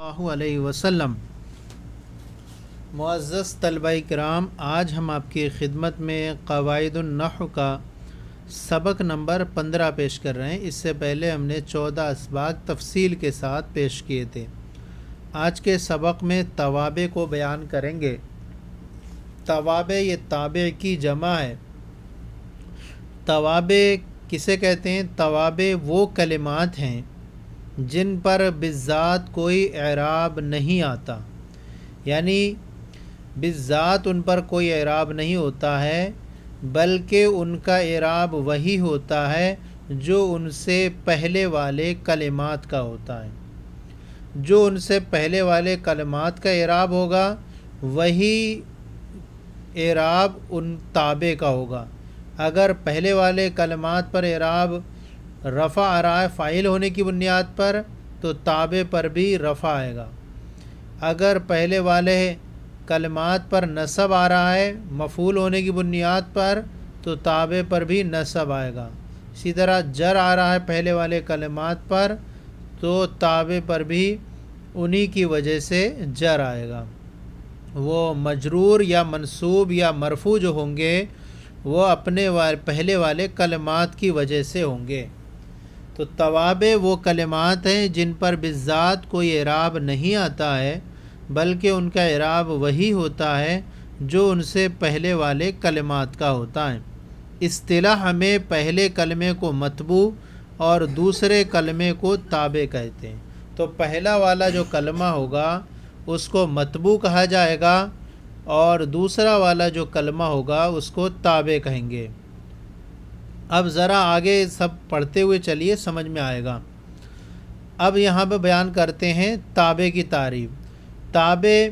اللہ علیہ وسلم۔ معزز طلبہ کرام، آج ہم آپ کی خدمت میں قواعد النحو کا سبق نمبر پندرہ پیش کر رہے ہیں۔ اس سے پہلے ہم نے چودہ اسباق تفصیل کے ساتھ پیش کیے تھے۔ آج کے سبق میں توابع کو بیان کریں گے۔ توابع یہ تابع کی جمع ہے۔ توابع کسے کہتے ہیں؟ توابع وہ کلمات ہیں جن پر بذات کوئی اعراب نہیں آتا۔ یعنی بذات ان پر کوئی اعراب نہیں ہوتا ہے، بلکہ ان کا اعراب وہی ہوتا ہے جو ان سے پہلے والے کلمات کا ہوتا ہے۔ جو ان سے پہلے والے کلمات کا اعراب ہوگا، وہی اعراب ان تابع کا ہوگا۔ اگر پہلے والے کلمات پر اعراب رفع آ رہا ہے فائل ہونے کی بنیاد پر تو تابع پر بھی رفع آئے گا۔ اگر پہلے والے کلمات پر نصب آ رہا ہے مفول ہونے کی بنیاد پر تو تابع پر بھی نصب آئے گا۔ اسی طرح جر آ رہا ہے پہلے والے کلمات پر تو تابع پر بھی انہی کی وجہ سے جر آئے گا۔ وہ مجرور یا منصوب یا مرفوع جو ہوں گے، وہ اپنے پہلے والے کلمات کی وجہ سے ہوں گے۔ تو توابع وہ کلمات ہیں جن پر بذات کوئی اعراب نہیں آتا ہے، بلکہ ان کا اعراب وہی ہوتا ہے جو ان سے پہلے والے کلمات کا ہوتا ہے۔ اصطلاح ہمیں پہلے کلمے کو متبو اور دوسرے کلمے کو تابع کہتے ہیں۔ تو پہلا والا جو کلمہ ہوگا، اس کو متبو کہا جائے گا اور دوسرا والا جو کلمہ ہوگا، اس کو تابع کہیں گے۔ اب ذرا آگے سب پڑھتے ہوئے چلیے، سمجھ میں آئے گا۔ اب یہاں پہ بیان کرتے ہیں تابع کی تعریف۔ تابع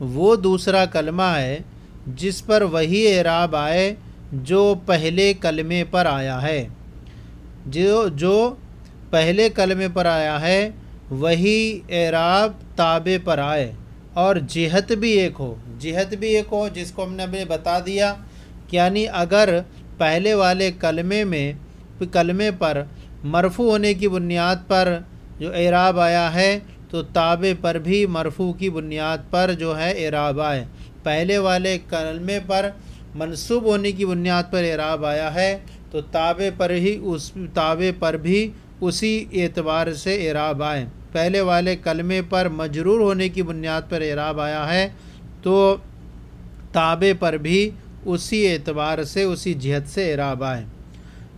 وہ دوسرا کلمہ ہے جس پر وہی اعراب آئے جو پہلے کلمے پر آیا ہے۔ جو جو پہلے کلمے پر آیا ہے، وہی اعراب تابع پر آئے۔ اور جہت بھی ایک ہو۔ جہت بھی ایک ہو جس کو ہم نے ابھی بتا دیا۔ کہ یعنی اگر پہلے والے کلمے میں، کلمے پر مرفوع ہونے کی بنیاد پر جو اعراب آیا ہے، تو تابع پر بھی مرفوع کی بنیاد پر جو ہے اعراب آئے۔ پہلے والے کلمے پر منصوب ہونے کی بنیاد پر اعراب آیا ہے، تو تابع پر ہی اس، تابع پر بھی اسی اعتبار سے اعراب آئے۔ پہلے والے کلمے پر مجرور ہونے کی بنیاد پر اعراب آیا ہے، تو تابع پر بھی اسی اعتبار سے، اسی جہت سے اعراب آئے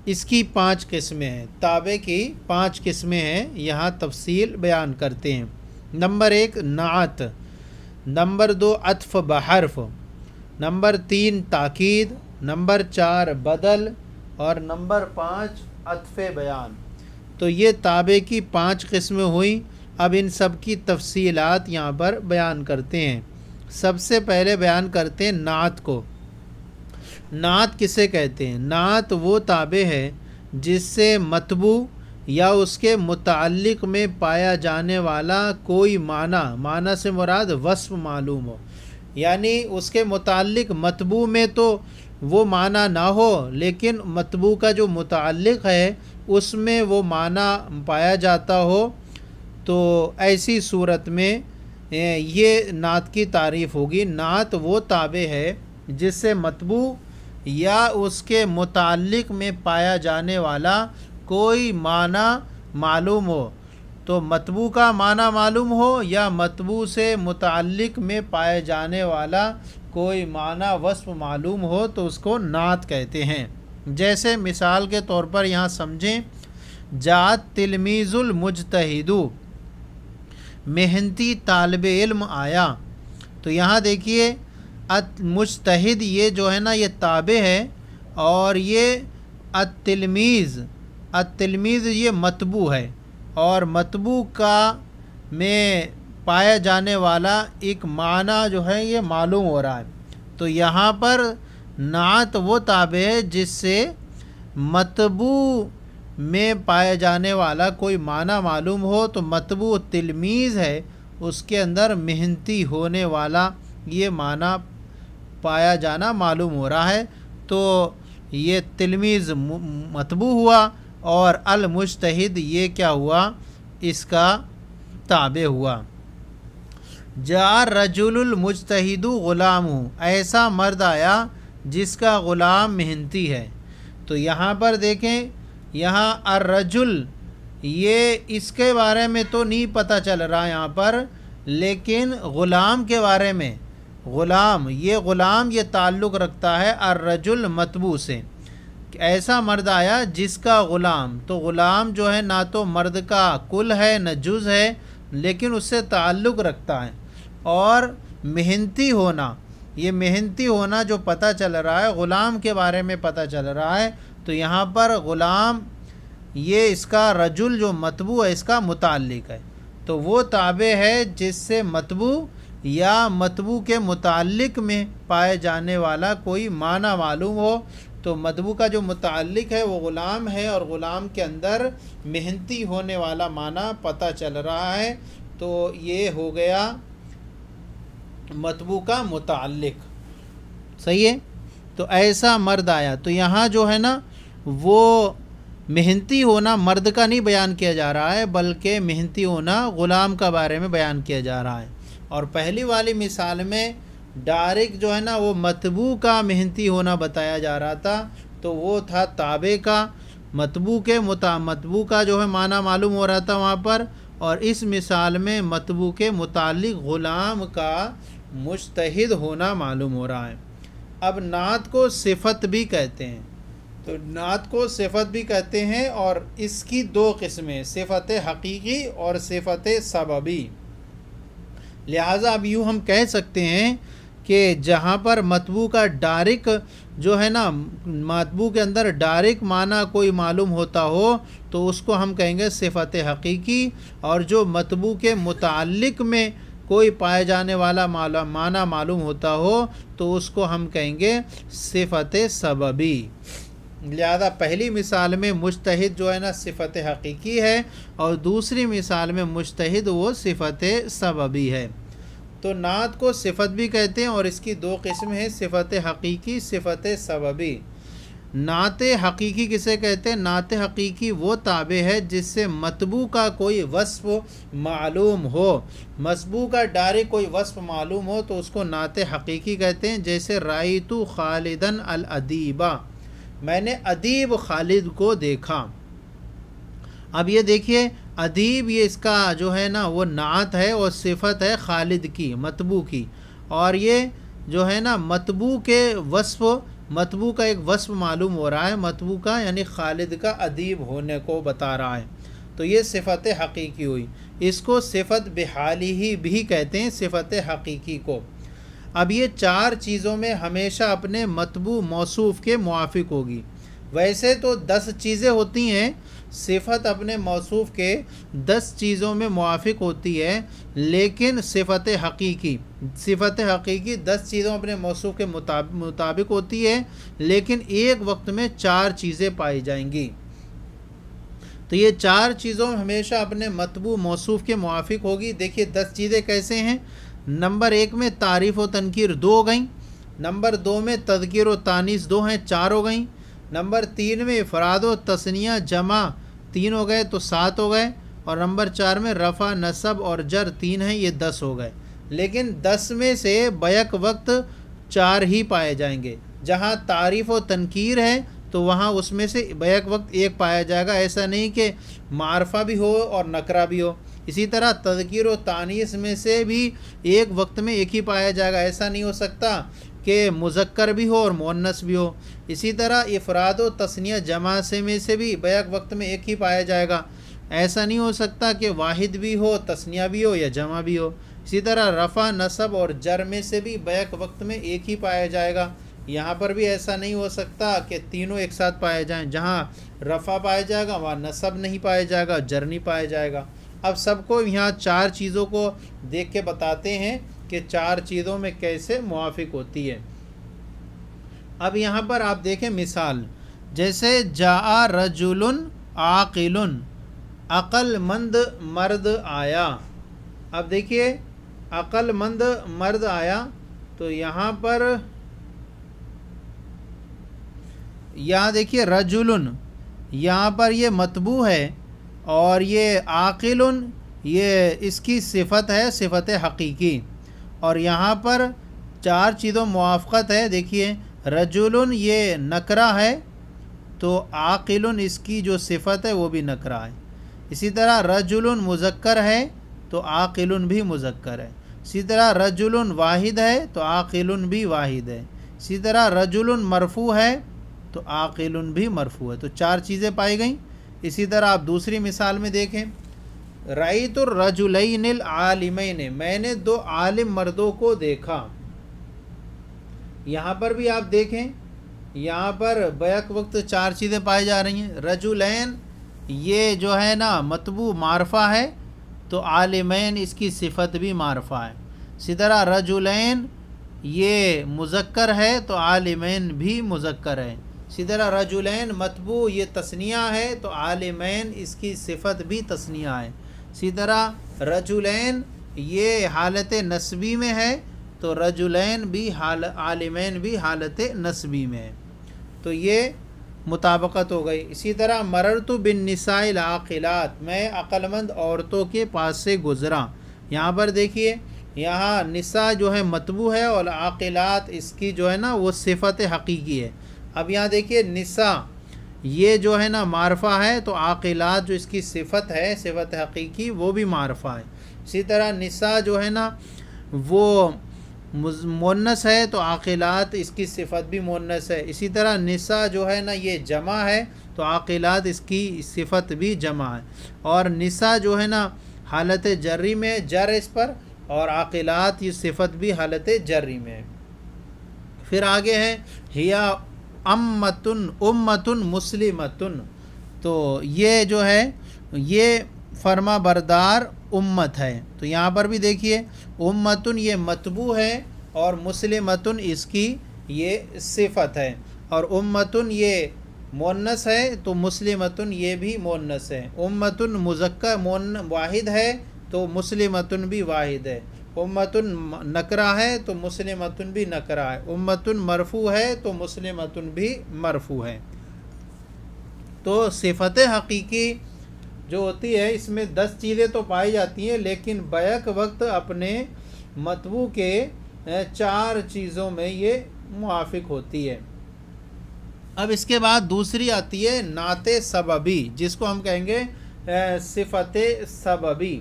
اس کی پانچ قسمیں ہیں۔ تابع کی پانچ قسمیں ہیں، یہاں تفصیل بیان کرتے ہیں۔ نمبر ایک، نعت۔ نمبر دو اطف بحرف۔ نمبر تین، تاکید۔ نمبر چار، بدل۔ اور نمبر پانچ اطف بیان۔ تو یہ تابع کی پانچ قسمیں ہوئیں۔ اب ان سب کی تفصیلات یہاں پر بیان کرتے ہیں۔ سب سے پہلے بیان کرتے ہیں نعت کو۔ نعت کسے کہتے ہیں؟ نعت وہ تابع ہے جس سے متبو یا اس کے متعلق میں پایا جانے والا کوئی معنی معنی سے مراد وصف معلوم ہو۔ یعنی اس کے متعلق متبو میں تو وہ معنی نہ ہو، لیکن متبو کا جو متعلق ہے، اس میں وہ معنی پایا جاتا ہو۔ تو ایسی صورت میں، یہ نعت کی تعریف ہوگی۔ نعت وہ تابع ہے جس سے متبو یا اس کے متعلق میں پایا جانے والا کوئی معنی معلوم ہو، تو متبو کا معنی معلوم ہو یا متبو سے متعلق میں پائے جانے والا کوئی معنی وصف معلوم ہو تو اس کو نعت کہتے ہیں۔ جیسے مثال کے طور پر یہاں سمجھیں، جات تلمیز المجتہدو محنتی طالب علم آیا۔ تو یہاں دیکھیے مجتہد یہ جو ہے نا، یہ تابع ہے، اور یہ التلمیز التلمیز یہ متبو ہے، اور متبو کا میں پایا جانے والا ایک معنی جو ہے، یہ معلوم ہو رہا ہے۔ تو یہاں پر نعت وہ تابع ہے جس سے متبو میں پایا جانے والا کوئی معنی معلوم ہو، تو متبو تلمیز ہے، اس کے اندر محنتی ہونے والا یہ معنی پایا جانا معلوم ہو رہا ہے۔ تو یہ تلمیز متبو ہوا اور المجتہد یہ کیا ہوا؟ اس کا تابع ہوا۔ جا رجل المجتہد غلام ہوں ایسا مرد آیا جس کا غلام محنتی ہے۔ تو یہاں پر دیکھیں، یہاں الرجل، یہ اس کے بارے میں تو نہیں پتہ چل رہا یہاں پر، لیکن غلام کے بارے میں۔ غلام، یہ غلام یہ تعلق رکھتا ہے الرجل متبو سے۔ ایسا مرد آیا جس کا غلام، تو غلام جو ہے نہ تو مرد کا کل ہے، نہ جز ہے، لیکن اس سے تعلق رکھتا ہے۔ اور محنتی ہونا، یہ محنتی ہونا جو پتہ چل رہا ہے، غلام کے بارے میں پتہ چل رہا ہے، تو یہاں پر غلام، یہ اس کا رجل جو متبو ہے، اس کا متعلق ہے۔ تو وہ تابع ہے جس سے متبو یا متبو کے متعلق میں پائے جانے والا کوئی معنی معلوم ہو، تو متبو کا جو متعلق ہے، وہ غلام ہے اور غلام کے اندر محنتی ہونے والا معنی پتہ چل رہا ہے۔ تو یہ ہو گیا متبو کا متعلق۔ صحیح ہے؟ تو ایسا مرد آیا۔ تو یہاں جو ہے نا، وہ محنتی ہونا مرد کا نہیں بیان کیا جا رہا ہے، بلکہ محنتی ہونا غلام کا بارے میں بیان کیا جا رہا ہے۔ اور پہلی والی مثال میں ڈائریک جو ہے نا وہ متبو کا محنتی ہونا بتایا جا رہا تھا، تو وہ تھا تابع کا متبو کے متا متبو کا جو ہے معنی معلوم ہو رہا تھا وہاں پر، اور اس مثال میں متبو کے متعلق غلام کا مشتحد ہونا معلوم ہو رہا ہے۔ اب نعت کو صفت بھی کہتے ہیں۔ تو نعت کو صفت بھی کہتے ہیں اور اس کی دو قسمیں، صفت حقیقی اور صفت سببی۔ لہٰذا اب یوں ہم کہہ سکتے ہیں کہ جہاں پر متبو کا ڈارک جو ہے نا متبو کے اندر ڈارک معنی کوئی معلوم ہوتا ہو، تو اس کو ہم کہیں گے صفت حقیقی، اور جو متبو کے متعلق میں کوئی پائے جانے والا معنی معلوم ہوتا ہو، تو اس کو ہم کہیں گے صفت سببی۔ لہذا پہلی مثال میں مشتحد جو ہے نا صفت حقیقی ہے اور دوسری مثال میں مشتحد وہ صفت سببی ہے۔ تو نعت کو صفت بھی کہتے ہیں اور اس کی دو قسم ہیں، صفت حقیقی، صفت سببی۔ نعت حقیقی کسے کہتے ہیں؟ نعت حقیقی وہ تابع ہے جس سے متبو کا کوئی وصف معلوم ہو۔ مصبو کا ڈارے کوئی وصف معلوم ہو تو اس کو نعت حقیقی کہتے ہیں، جیسے رائتو خالدن الادیبہ۔ میں نے ادیب خالد کو دیکھا۔ اب یہ دیکھیے، ادیب یہ اس کا جو ہے نا، وہ نعت ہے اور صفت ہے خالد کی متبو کی۔ اور یہ جو ہے نا متبو کے وصف متبو کا ایک وصف معلوم ہو رہا ہے۔ متبو کا یعنی خالد کا ادیب ہونے کو بتا رہا ہے۔ تو یہ صفت حقیقی ہوئی۔ اس کو صفت بحالی ہی بھی کہتے ہیں، صفت حقیقی کو۔ اب یہ چار چیزوں میں ہمیشہ اپنے متبو موصوف کے موافق ہوگی۔ ویسے تو دس چیزیں ہوتی ہیں، صفت اپنے موصوف کے دس چیزوں میں موافق ہوتی ہے، لیکن صفت حقیقی صفت حقیقی دس چیزوں اپنے موصوف کے مطابق ہوتی ہے، لیکن ایک وقت میں چار چیزیں پائی جائیں گی۔ تو یہ چار چیزوں ہمیشہ اپنے متبو موصوف کے موافق ہوگی۔ دیکھیے دس چیزیں کیسے ہیں۔ نمبر ایک میں تعریف و تنقیر دو ہو گئیں، نمبر دو میں تذکیر و تانیس دو ہیں، چار ہو گئیں، نمبر تین میں افراد و تسنیہ جمع تین ہو گئے تو سات ہو گئے، اور نمبر چار میں رفع نصب اور جر تین ہیں، یہ دس ہو گئے۔ لیکن دس میں سے بیک وقت چار ہی پائے جائیں گے۔ جہاں تعریف و تنقیر ہے تو وہاں اس میں سے بیک وقت ایک پایا جائے گا۔ ایسا نہیں کہ معرفہ بھی ہو اور نقرہ بھی ہو۔ اسی طرح تذکیر و تانیس میں سے بھی ایک وقت میں ایک ہی پایا جائے گا۔ ایسا نہیں ہو سکتا کہ مذکر بھی ہو اور مونس بھی ہو۔ اسی طرح افراد و تسنیہ جمع سے میں سے بھی بیک وقت میں ایک ہی پایا جائے گا۔ ایسا نہیں ہو سکتا کہ واحد بھی ہو تسنیہ بھی ہو یا جمع بھی ہو۔ اسی طرح رفع نصب اور جر میں سے بھی بیک وقت میں ایک ہی پایا جائے گا۔ یہاں پر بھی ایسا نہیں ہو سکتا کہ تینوں ایک ساتھ پائے جائیں۔ جہاں رفع پایا جائے گا، وہاں نصب نہیں پایا جائے گا جر نہیں پایا جائے گا۔ اب سب کو یہاں چار چیزوں کو دیکھ کے بتاتے ہیں کہ چار چیزوں میں کیسے موافق ہوتی ہے۔ اب یہاں پر آپ دیکھیں مثال، جیسے جا رجل عاقل، عقل مند مرد آیا۔ اب دیکھیے، عقل مند مرد آیا تو یہاں پر یہاں دیکھیے رجل، یہاں پر یہ متبو ہے۔ اور یہ عاقل، یہ اس کی صفت ہے، صفت حقیقی۔ اور یہاں پر چار چیزوں موافقت ہے۔ دیکھیے، رجل یہ نکرہ ہے تو عاقل اس کی جو صفت ہے وہ بھی نکرہ ہے۔ اسی طرح رجل مذکر ہے تو عاقل بھی مذکر ہے۔ اسی طرح رجل واحد ہے تو عاقل بھی واحد ہے۔ اسی طرح رجل مرفوع ہے تو عاقل بھی مرفوع ہے۔ تو چار چیزیں پائی گئیں۔ اسی طرح آپ دوسری مثال میں دیکھیں رعیت الرجلین العالمین، میں نے دو عالم مردوں کو دیکھا۔ یہاں پر بھی آپ دیکھیں، یہاں پر بیک وقت چار چیزیں پائی جا رہی ہیں۔ رجولین یہ جو ہے نا متبو معرفہ ہے، تو عالمین اس کی صفت بھی معرفہ ہے۔ اسی طرح رجولین یہ مذکر ہے، تو عالمین بھی مذکر ہے اسی طرح رجولین متبو یہ تسنیہ ہے تو عالمین اس کی صفت بھی تسنیہ ہے۔ اسی طرح رجولین یہ حالت نصبی میں ہے تو رجلین بھی حال، عالمین بھی حالت نصبی میں ہے۔ تو یہ مطابقت ہو گئی۔ اسی طرح مررت بن نساء العقلات میں عقلمند عورتوں کے پاس سے گزرا۔ یہاں پر دیکھیے، یہاں نساء جو ہے متبو ہے اور عقلات اس کی جو ہے نا وہ صفت حقیقی ہے۔ اب یہاں دیکھیے نساء، یہ جو ہے نا معرفہ ہے تو عقلات جو اس کی صفت ہے، صفت حقیقی، وہ بھی معرفہ ہے۔ اسی طرح نساء جو ہے نا، وہ مونس ہے تو عاقلات اس کی صفت بھی مونس ہے۔ اسی طرح نسا جو ہے نا، یہ جمع ہے تو عاقلات اس کی صفت بھی جمع ہے۔ اور نسا جو ہے نا، حالت جری میں جر اس پر اور عاقلات یہ صفت بھی حالت جری میں۔ ہے پھر آگے ہے، ہیا امتن امتن، مسلمتن۔ تو یہ جو ہے، یہ فرما بردار امت ہے۔ تو یہاں پر بھی دیکھیے، امتن یہ متبو ہے اور مسلمتن اس کی یہ صفت ہے۔ اور امتن یہ مونس ہے، تو مسلمتن یہ بھی مونس ہے۔ امتن مذکر، مون، واحد ہے، تو مسلمتن بھی واحد ہے۔ امتن نکرہ ہے تو مسلمتن بھی نکرہ ہے۔ امتن مرفو ہے تو مسلمتن بھی مرفو ہے۔ تو صفت حقیقی جو ہوتی ہے، اس میں دس چیزیں تو پائی جاتی ہیں، لیکن بیک وقت اپنے متبو کے چار چیزوں میں یہ موافق ہوتی ہے۔ اب اس کے بعد دوسری آتی ہے نعت سببی، جس کو ہم کہیں گے صفت سببی۔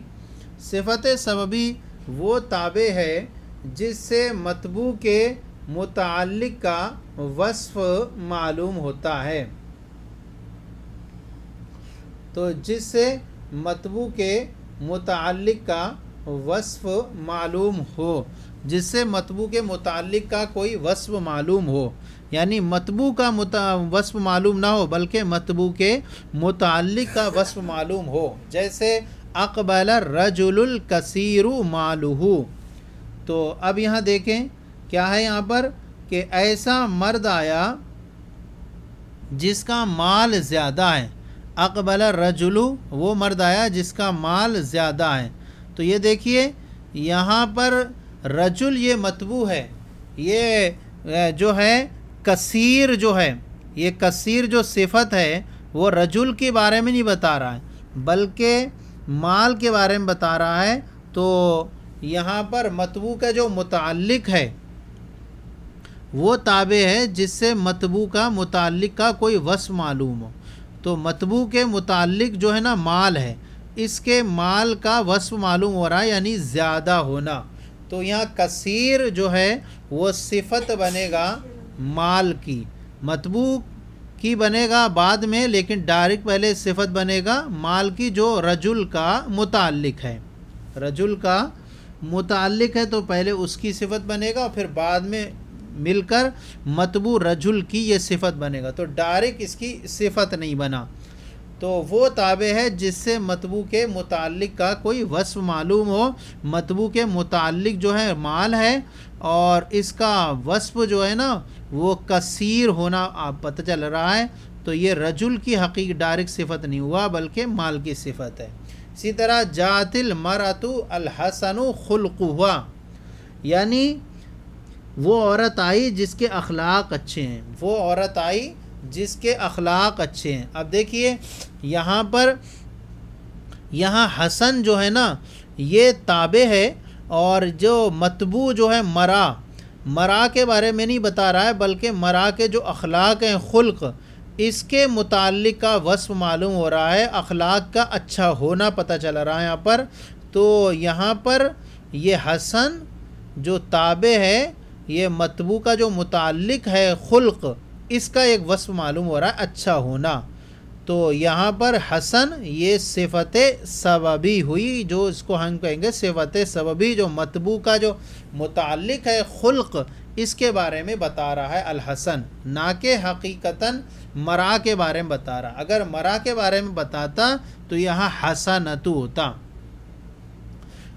صفت سببی وہ تابع ہے جس سے متبو کے متعلق کا وصف معلوم ہوتا ہے۔ تو جس سے متبو کے متعلق کا وصف معلوم ہو، جس سے متبو کے متعلق کا کوئی وصف معلوم ہو یعنی متبو کا وصف معلوم نہ ہو، بلکہ متبو کے متعلق کا وصف معلوم ہو۔ جیسے اقبال رجل الکثیر مالو تو اب یہاں دیکھیں کیا ہے یہاں پر کہ ایسا مرد آیا جس کا مال زیادہ ہے۔ اقبل رجلو وہ مرد آیا جس کا مال زیادہ ہے۔ تو یہ دیکھیے، یہاں پر رجل یہ متبو ہے۔ یہ جو ہے، کثیر جو ہے، یہ کثیر جو صفت ہے، وہ رجل کے بارے میں نہیں بتا رہا ہے، بلکہ مال کے بارے میں بتا رہا ہے، تو یہاں پر متبو کا جو متعلق ہے، وہ تابع ہے جس سے متبو کا متعلق کا کوئی وصف معلوم ہو۔ تو متبو کے متعلق جو ہے نا مال ہے، اس کے مال کا وصف معلوم ہو رہا ہے یعنی زیادہ ہونا۔ تو یہاں کثیر جو ہے، وہ صفت بنے گا مال کی۔ متبو کی بنے گا بعد میں، لیکن ڈائریکٹ پہلے صفت بنے گا مال کی جو رجل کا متعلق ہے۔ رجل کا متعلق ہے تو پہلے اس کی صفت بنے گا، پھر بعد میں مل کر متبو رجل کی یہ صفت بنے گا۔ تو ڈائریکٹ اس کی صفت نہیں بنا۔ تو وہ تابع ہے جس سے متبو کے متعلق کا کوئی وصف معلوم ہو۔ متبو کے متعلق جو ہے مال ہے اور اس کا وصف جو ہے نا وہ کثیر ہونا آپ پتہ چل رہا ہے، تو یہ رجل کی حقیق ڈائریکٹ صفت نہیں ہوا، بلکہ مال کی صفت ہے۔ اسی طرح جات المراتو الحسن خلق ہوا یعنی وہ عورت آئی جس کے اخلاق اچھے ہیں۔ وہ عورت آئی جس کے اخلاق اچھے ہیں۔ اب دیکھیے، یہاں پر، یہاں حسن جو ہے نا، یہ تابع ہے اور جو متبو جو ہے مرا مرا کے بارے میں نہیں بتا رہا ہے، بلکہ مرا کے جو اخلاق ہیں، خلق، اس کے متعلق کا وصف معلوم ہو رہا ہے۔ اخلاق کا اچھا ہونا پتہ چل رہا ہے یہاں پر۔ تو یہاں پر یہ حسن جو تابع ہے، یہ متبو کا جو متعلق ہے، خلق، اس کا ایک وصف معلوم ہو رہا ہے اچھا ہونا۔ تو یہاں پر حسن یہ صفت سببی ہوئی، جو اس کو ہم کہیں گے صفت سببی، جو متبو کا جو متعلق ہے خلق، اس کے بارے میں بتا رہا ہے الحسن، نہ کہ حقیقتاً مرا کے بارے میں بتا رہا۔ اگر مرا کے بارے میں بتاتا تو یہاں حسنتو ہوتا۔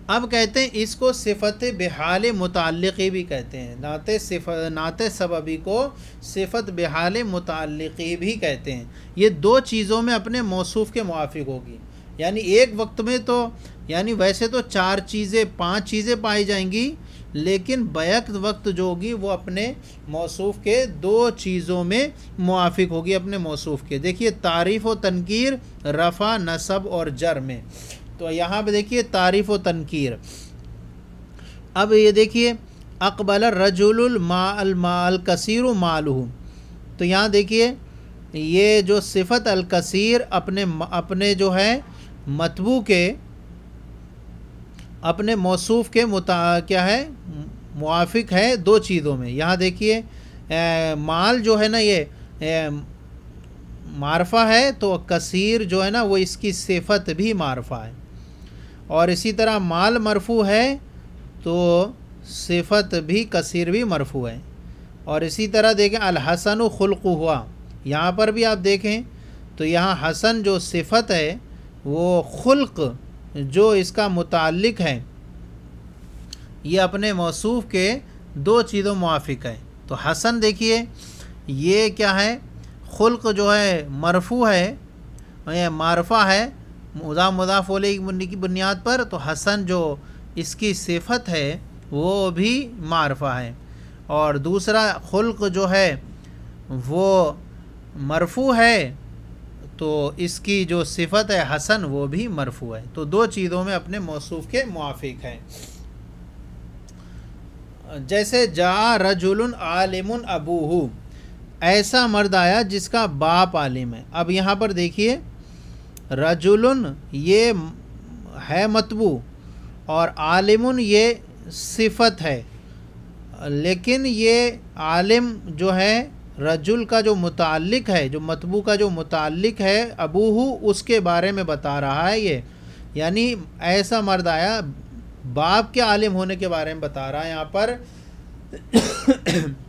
اب کہتے ہیں اس کو صفت بحال متعلقی بھی کہتے ہیں نعت صفت نعت سببی کو صفت بحال متعلقی بھی کہتے ہیں۔ یہ دو چیزوں میں اپنے موصوف کے موافق ہوگی۔ یعنی ایک وقت میں تو یعنی ویسے تو چار چیزیں، پانچ چیزیں پائی جائیں گی، لیکن بیک وقت جو ہوگی وہ اپنے موصوف کے دو چیزوں میں موافق ہوگی اپنے موصوف کے۔ دیکھیے، تعریف و تنقیر رفع، نصب اور جر میں۔ تو یہاں پہ دیکھیے تعریف و تنقیر اب یہ دیکھیے اقبال رجول الما الما الکثیر و معلوم تو یہاں دیکھیے، یہ جو صفت الکثیر اپنے اپنے جو ہے متبو کے، اپنے موصوف کے متا، کیا ہے، موافق ہے دو چیزوں میں۔ یہاں دیکھیے مال جو ہے نا یہ معرفہ ہے تو کثیر جو ہے نا وہ اس کی صفت بھی معرفہ ہے۔ اور اسی طرح مال مرفوع ہے تو صفت بھی کثیر بھی مرفوع ہے۔ اور اسی طرح دیکھیں، الحسن و خلق ہوا یہاں پر بھی آپ دیکھیں تو یہاں حسن جو صفت ہے، وہ خلق جو اس کا متعلق ہے، یہ اپنے موصوف کے دو چیزوں موافق ہے۔ تو حسن دیکھیے، یہ کیا ہے؟ خلق جو ہے، مرفوع ہے معرفہ ہے۔ مضاف مضاف علیہ کی بنیاد پر، تو حسن جو اس کی صفت ہے، وہ بھی معرفہ ہے۔ اور دوسرا، خلق جو ہے، وہ مرفوع ہے، تو اس کی جو صفت ہے حسن، وہ بھی مرفوع ہے۔ تو دو چیزوں میں اپنے موصوف کے موافق ہیں۔ جیسے، جا رجل عالم ابو ایسا مرد آیا جس کا باپ عالم ہے۔ اب یہاں پر دیکھیے رجل یہ ہے متبو اور عالم یہ صفت ہے۔ لیکن یہ عالم جو ہے، رجل کا جو متعلق ہے، جو متبو کا جو متعلق ہے ابو ہو اس کے بارے میں بتا رہا ہے یہ۔ یعنی ایسا مرد آیا، باپ کے عالم ہونے کے بارے میں بتا رہا ہے یہاں پر۔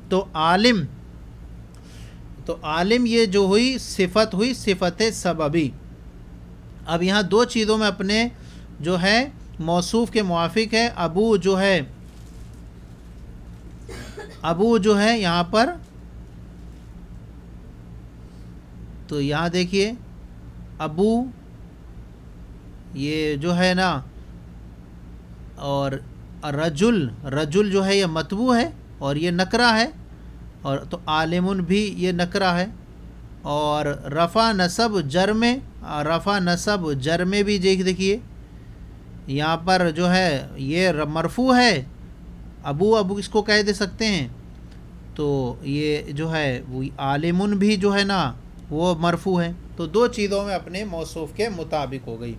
تو عالم تو عالم یہ جو ہوئی، صفت ہوئی، صفت سببی۔ اب یہاں دو چیزوں میں اپنے جو ہے موصوف کے موافق ہے ابو جو ہے، ابو جو ہے یہاں پر، تو یہاں دیکھیے، ابو یہ جو ہے نا، اور رجل رجل جو ہے یہ متبو ہے اور یہ نکرا ہے، اور تو عالمن بھی یہ نکرا ہے۔ اور رفع نصب جر میں رفع نصب جر میں بھی دیکھ دیکھیے۔ یہاں پر جو ہے، یہ مرفوع ہے۔ ابو ابو اس کو کہہ دے سکتے ہیں؟ تو یہ جو ہے، وہ عالمن بھی جو ہے نا، وہ مرفوع ہے تو دو چیزوں میں اپنے موصوف کے مطابق ہو گئی۔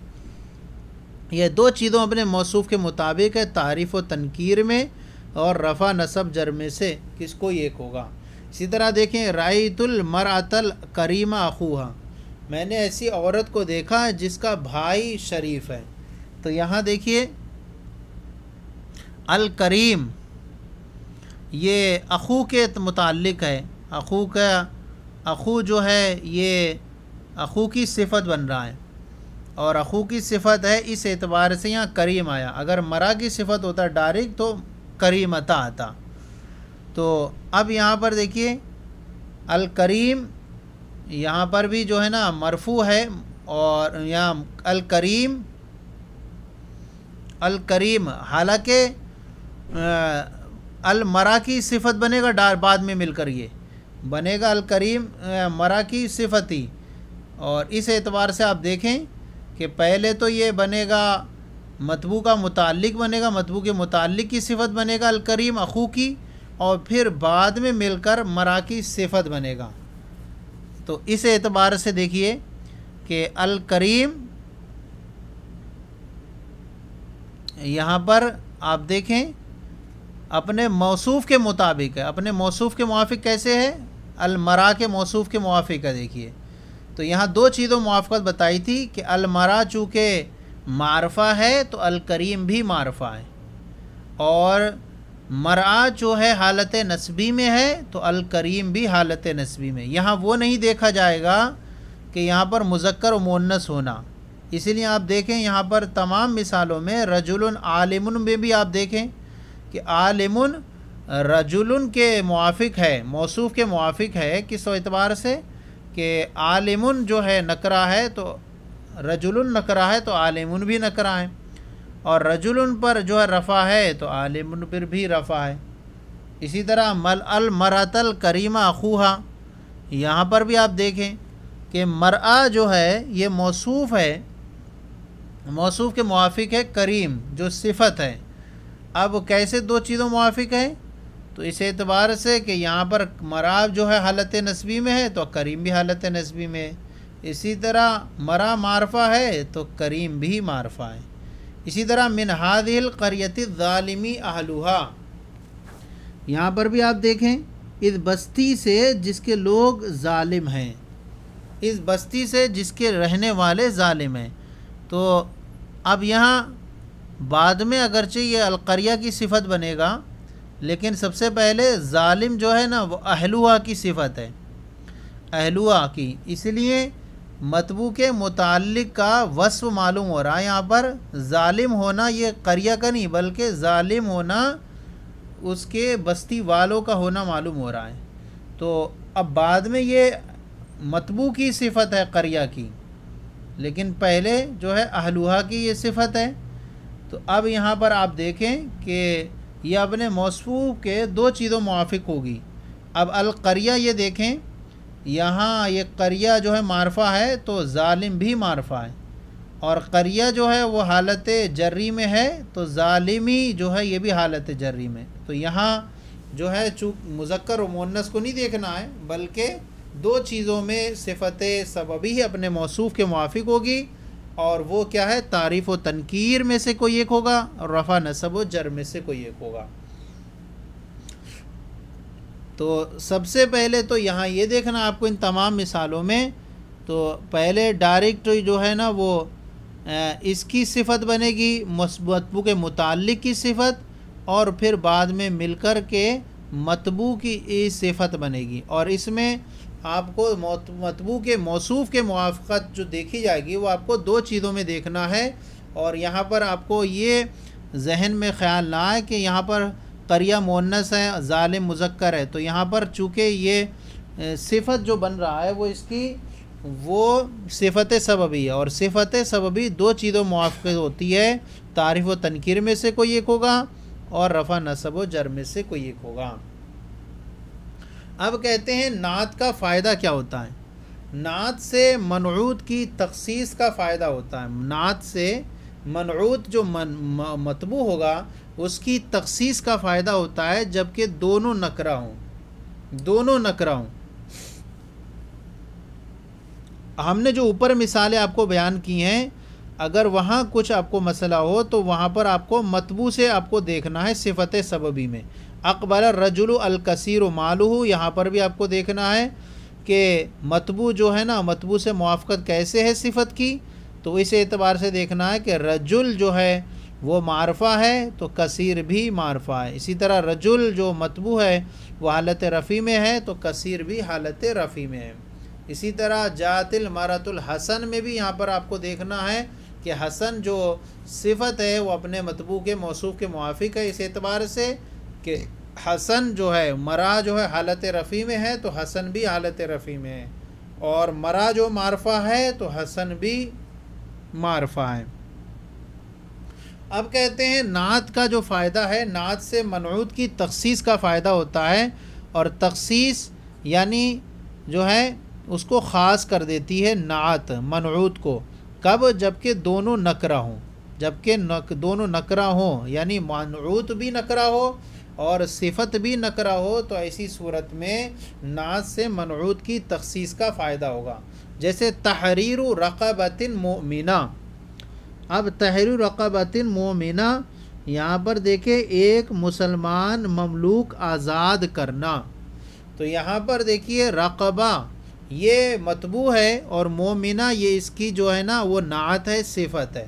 یہ دو چیزوں اپنے موصوف کے مطابق ہے، تعریف و تنقیر میں اور رفع نصب جر میں سے کس کو ایک ہوگا؟ اسی طرح دیکھیں رائت المراتل کریمہ اخوہ میں نے ایسی عورت کو دیکھا جس کا بھائی شریف ہے۔ تو یہاں دیکھیے، الکریم، یہ اخو کے متعلق ہے۔ اخو کا، اخو جو ہے، یہ اخو کی صفت بن رہا ہے۔ اور اخو کی صفت ہے، اس اعتبار سے یہاں کریم آیا۔ اگر مرا کی صفت ہوتا ڈائریکٹ تو کریمتا آتا۔ تو اب یہاں پر دیکھیے، الکریم یہاں پر بھی جو ہے نا مرفوع ہے اور یہاں الکریم الکریم حالانکہ المرا کی صفت بنے گا ڈار بعد میں مل کر یہ، بنے گا الکریم مرا کی صفت ہی۔ اور اس اعتبار سے آپ دیکھیں کہ کہ پہلے تو یہ بنے گا متبو کا متعلق، بنے گا متبو کے متعلق کی صفت، بنے گا الکریم اخو کی۔ اور پھر بعد میں مل کر مرا کی صفت بنے گا۔ تو اس اعتبار سے دیکھیے کہ الکریم یہاں پر آپ دیکھیں، اپنے موصوف کے مطابق ہے۔ اپنے موصوف کے موافق کیسے ہے؟ المرا کے موصوف کے موافق ہے، دیکھیے۔ تو یہاں دو چیزوں موافقت بتائی تھی کہ المرا چونکہ معرفہ ہے تو الکریم بھی معرفہ ہے۔ اور مرا جو ہے حالت نصبی میں ہے، تو الکریم بھی حالت نصبی میں۔ یہاں وہ نہیں دیکھا جائے گا کہ یہاں پر مذکر و مونس ہونا۔ اسی لیے آپ دیکھیں یہاں پر تمام مثالوں میں رجل عالم میں بھی آپ دیکھیں کہ عالم رجل کے موافق ہے، موصوف کے موافق ہے کس اعتبار سے؟ کہ عالم جو ہے نکرا ہے تو رجل نکرا ہے تو عالم بھی نکرا ہے اور رجل پر جو ہے رفع ہے تو عالم پر بھی رفع ہے۔ اسی طرح مل المرت الکریمہ اخوہا، یہاں پر بھی آپ دیکھیں کہ مرآ جو ہے یہ موصوف ہے، موصوف کے موافق ہے کریم، جو صفت ہے۔ اب کیسے دو چیزوں موافق ہے تو اس اعتبار سے کہ یہاں پر مراب جو ہے حالت نصبی میں ہے تو کریم بھی حالت نصبی میں ہے۔ اسی طرح مرا معرفہ ہے تو کریم بھی معرفہ ہے۔ اسی طرح منہاد القریت ظالمی اہلوہا یہاں پر بھی آپ دیکھیں، اس بستی سے جس کے لوگ ظالم ہیں۔ اس بستی سے جس کے رہنے والے ظالم ہیں۔ تو اب یہاں بعد میں اگرچہ یہ القریہ کی صفت بنے گا، لیکن سب سے پہلے ظالم جو ہے نا، وہ اہلوہ کی صفت ہے۔ اہلوہ کی۔ اس لیے متبو کے متعلق کا وصف معلوم ہو رہا ہے۔ یہاں پر ظالم ہونا یہ قریہ کا نہیں، بلکہ ظالم ہونا اس کے بستی والوں کا ہونا معلوم ہو رہا ہے۔ تو اب بعد میں یہ متبو کی صفت ہے قریہ کی، لیکن پہلے جو ہے اہلوہا کی یہ صفت ہے۔ تو اب یہاں پر آپ دیکھیں کہ یہ اپنے موصفو کے دو چیزوں موافق ہوگی۔ اب القریہ یہ دیکھیں یہاں یہ قریہ جو ہے معرفہ ہے تو ظالم بھی معرفہ ہے۔ اور قریہ جو ہے وہ حالت جری میں ہے تو ظالمی جو ہے یہ بھی حالت جری میں۔ تو یہاں جو ہے چونکہ مذکر و مونس کو نہیں دیکھنا ہے، بلکہ دو چیزوں میں صفت سببی ہی اپنے موصوف کے موافق ہوگی۔ اور وہ کیا ہے؟ تعریف و تنقیر میں سے کوئی ایک ہوگا اور رفع نصب و جر میں سے کوئی ایک ہوگا۔ تو سب سے پہلے تو یہاں یہ دیکھنا آپ کو ان تمام مثالوں میں، تو پہلے ڈائریکٹ جو ہے نا وہ اس کی صفت بنے گی متبو کے متعلق کی صفت، اور پھر بعد میں مل کر کے متبو کی صفت بنے گی۔ اور اس میں آپ کو متبو کے موصوف کے موافقت جو دیکھی جائے گی، وہ آپ کو دو چیزوں میں دیکھنا ہے۔ اور یہاں پر آپ کو یہ ذہن میں خیال نہ آئے کہ یہاں پر قریہ مونس ہے ظالم مذکر ہے تو یہاں پر چونکہ یہ صفت جو بن رہا ہے، وہ اس کی، وہ صفت سببی ہے۔ اور صفت سببی دو چیزوں موافقت ہوتی ہے۔ تعریف و تنقیر میں سے کوئی ایک ہوگا اور رفع نصب و جر میں سے کوئی ایک ہوگا۔ اب کہتے ہیں نعت کا فائدہ کیا ہوتا ہے؟ نعت سے منعود کی تخصیص کا فائدہ ہوتا ہے۔ نعت سے منعود جو من متبو ہوگا اس کی تخصیص کا فائدہ ہوتا ہے جبکہ دونوں نکرا ہوں۔ دونوں نکرا ہوں۔ ہم نے جو اوپر مثالیں آپ کو بیان کی ہیں، اگر وہاں کچھ آپ کو مسئلہ ہو تو وہاں پر آپ کو متبو سے آپ کو دیکھنا ہے صفت سببی میں۔ اقبال رجل الکثیر و معلوم یہاں پر بھی آپ کو دیکھنا ہے کہ متبو جو ہے نا متبو سے موافقت کیسے ہے صفت کی؟ تو اس اعتبار سے دیکھنا ہے کہ رجل جو ہے وہ معرفہ ہے تو کثیر بھی معرفہ ہے۔ اسی طرح رجل جو متبو ہے، وہ حالت رفیع میں ہے تو کثیر بھی حالت رفیع میں ہے۔ اسی طرح جات المرت الحسن میں بھی یہاں پر آپ کو دیکھنا ہے کہ حسن جو صفت ہے، وہ اپنے متبو کے، موصوف کے موافق ہے۔ اس اعتبار سے کہ حسن جو ہے، مرا جو ہے حالت رفیع میں ہے تو حسن بھی حالت رفیع میں ہے۔ اور مرا جو معرفہ ہے تو حسن بھی معرفہ ہے۔ اب کہتے ہیں نعت کا جو فائدہ ہے، نعت سے منعود کی تخصیص کا فائدہ ہوتا ہے اور تخصیص یعنی جو ہے اس کو خاص کر دیتی ہے نعت منعود کو۔ کب؟ جبکہ دونوں نکرا ہوں۔ جبکہ دونوں نکرا ہوں یعنی منعوت بھی نکرا ہو اور صفت بھی نکرا ہو، تو ایسی صورت میں نعت سے منعوت کی تخصیص کا فائدہ ہوگا۔ جیسے تحریر رقبت مومنہ اب تحریر رقبت مومنہ، یہاں پر دیکھیں ایک مسلمان مملوک آزاد کرنا۔ تو یہاں پر دیکھیے رقبہ، یہ متبو ہے اور مومنہ، یہ اس کی جو ہے نا، وہ نعت ہے، صفت ہے۔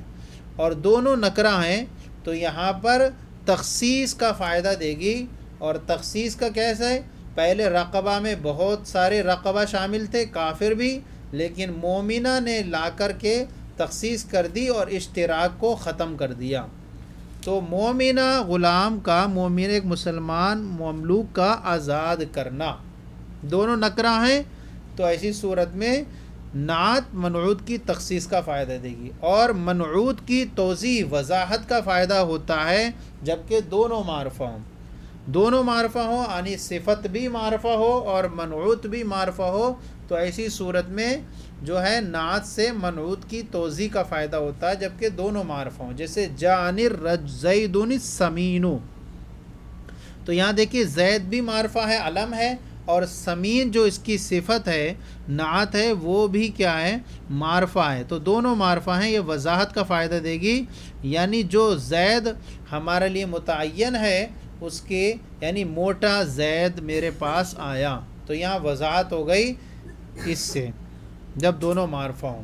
اور دونوں نکرہ ہیں، تو یہاں پر تخصیص کا فائدہ دے گی۔ اور تخصیص کا کیسا ہے؟ پہلے رقبہ میں بہت سارے رقبہ شامل تھے، کافر بھی، لیکن مومنہ نے لا کر کے تخصیص کر دی اور اشتراک کو ختم کر دیا۔ تو مومنہ غلام کا، مومن ایک مسلمان مملوک کا آزاد کرنا۔ دونوں نکرہ ہیں، تو ایسی صورت میں نعت منعود کی تخصیص کا فائدہ دے گی۔ اور منعود کی توضیح وضاحت کا فائدہ ہوتا ہے جبکہ دونوں معرفہ ہوں۔ دونوں معرفہ ہوں یعنی صفت بھی معرفہ ہو اور منعود بھی معرفہ ہو، تو ایسی صورت میں جو ہے نعت سے منعود کی توضیح کا فائدہ ہوتا ہے، جبکہ دونوں معرفہ ہوں۔ جیسے جانر رج زیدن سمینو تو یہاں دیکھیے، زید بھی معرفہ ہے، علم ہے، اور سمین جو اس کی صفت ہے، نعت ہے، وہ بھی کیا ہے؟ معرفہ ہے۔ تو دونوں معرفہ ہیں، یہ وضاحت کا فائدہ دے گی۔ یعنی جو زید ہمارے لیے متعین ہے، اس کے یعنی موٹا زید میرے پاس آیا۔ تو یہاں وضاحت ہو گئی اس سے۔ جب دونوں معرفہ ہوں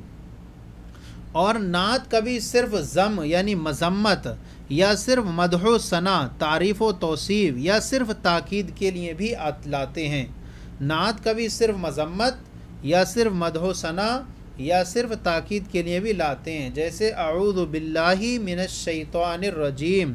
اور نعت کبھی صرف ضم یعنی مذمت یا صرف مدح و ثنا، تعریف و توصیف یا صرف تاکید کے لیے بھی لاتے ہیں۔ نعت کبھی صرف مذمت یا صرف مدح و ثنا یا صرف تاکید کے لیے بھی لاتے ہیں۔ جیسے اعوذ باللہ من الشیطان الرجیم۔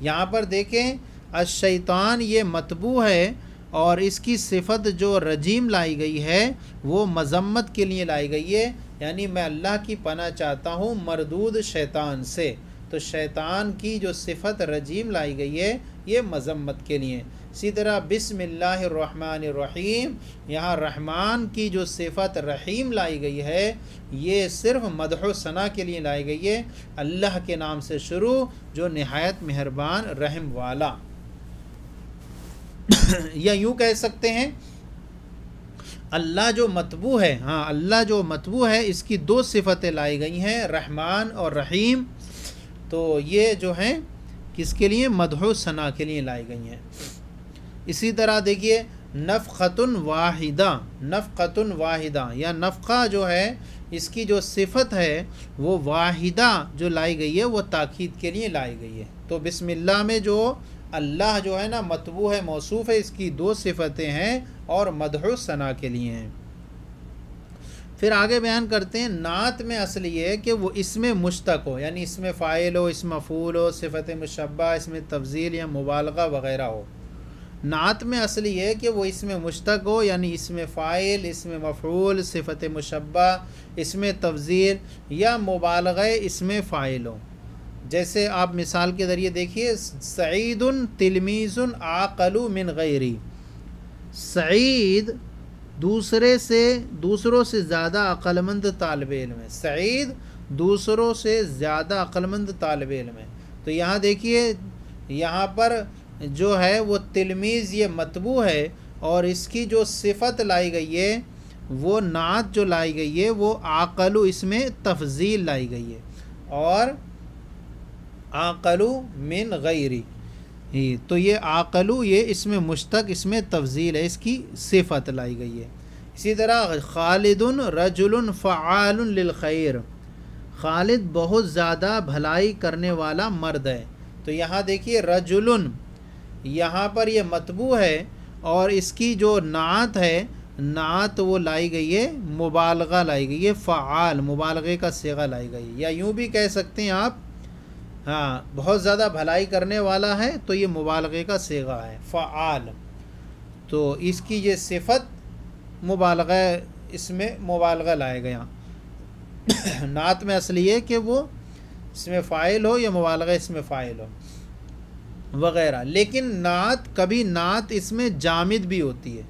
یہاں پر دیکھیں، الشیطان یہ متبو ہے اور اس کی صفت جو رجیم لائی گئی ہے، وہ مذمت کے لیے لائی گئی ہے۔ یعنی میں اللہ کی پناہ چاہتا ہوں مردود شیطان سے۔ تو شیطان کی جو صفت رجیم لائی گئی ہے، یہ مذمت کے لیے۔ اسی طرح بسم اللہ الرحمن الرحیم، یہاں رحمان کی جو صفت رحیم لائی گئی ہے، یہ صرف مدح و ثنا کے لیے لائی گئی ہے۔ اللہ کے نام سے شروع، جو نہایت مہربان، رحم والا۔ یا یوں کہہ سکتے ہیں، اللہ جو متبو ہے ہاں اللہ جو متبو ہے، اس کی دو صفتیں لائی گئی ہیں، رحمان اور رحیم۔ تو یہ جو ہیں، کس کے لیے؟ مدح و ثنا کے لیے لائی گئی ہیں۔ اسی طرح دیکھیے نفقت واحدہ نفقت واحدہ، یا نفقہ جو ہے، اس کی جو صفت ہے، وہ واحدہ جو لائی گئی ہے، وہ تاکید کے لیے لائی گئی ہے۔ تو بسم اللہ میں جو اللہ جو ہے نا متبو ہے، موصوف ہے، اس کی دو صفتیں ہیں اور مدح و ثنا کے لیے ہیں۔ پھر آگے بیان کرتے ہیں، نعت میں اصل یہ ہے کہ وہ اس میں مشتق ہو یعنی اس میں فائل ہو اس مفول ہو، صفت مشبہ اس میں تفضیل یا مبالغہ وغیرہ ہو۔ نعت میں اصل یہ ہے کہ وہ اس میں مشتق ہو یعنی اس میں فائل اس میں مفعول، صفت مشبہ اس میں تفضیل یا مبالغہ اس میں فائل ہو۔ جیسے آپ مثال کے ذریعے دیکھیے، سعید تلمیز عقل من غیری۔ سعید دوسرے سے، دوسروں سے زیادہ عقلمند طالب علم ہے۔ سعید دوسروں سے زیادہ عقلمند طالب علم ہے۔ تو یہاں دیکھیے، یہاں پر جو ہے وہ تلمیز یہ متبو ہے اور اس کی جو صفت لائی گئی ہے، وہ نعت جو لائی گئی ہے، وہ عقلو اس میں تفضیل لائی گئی ہے۔ اور عقلو من غیری۔ تو یہ عقلو یہ اس میں مشتق، اس میں تفضیل ہے، اس کی صفت لائی گئی ہے۔ اسی طرح خالد رجل فعال للخیر۔ خالد بہت زیادہ بھلائی کرنے والا مرد ہے۔ تو یہاں دیکھیے رجل یہاں پر یہ متبو ہے اور اس کی جو نعت ہے، نعت وہ لائی گئی ہے، مبالغہ لائی گئی ہے، فعال، مبالغے کا سیغہ لائی گئی ہے۔ یا یوں بھی کہہ سکتے ہیں آپ ہاں بہت زیادہ بھلائی کرنے والا ہے تو یہ مبالغے کا سیغہ ہے، فعال۔ تو اس کی یہ صفت مبالغہ، اس میں مبالغہ لائے گیا نعت میں اصل یہ کہ وہ اس میں فائل ہو یا مبالغہ اس میں فائل ہو، وغیرہ۔ لیکن نعت، کبھی نعت اس میں جامد بھی ہوتی ہے۔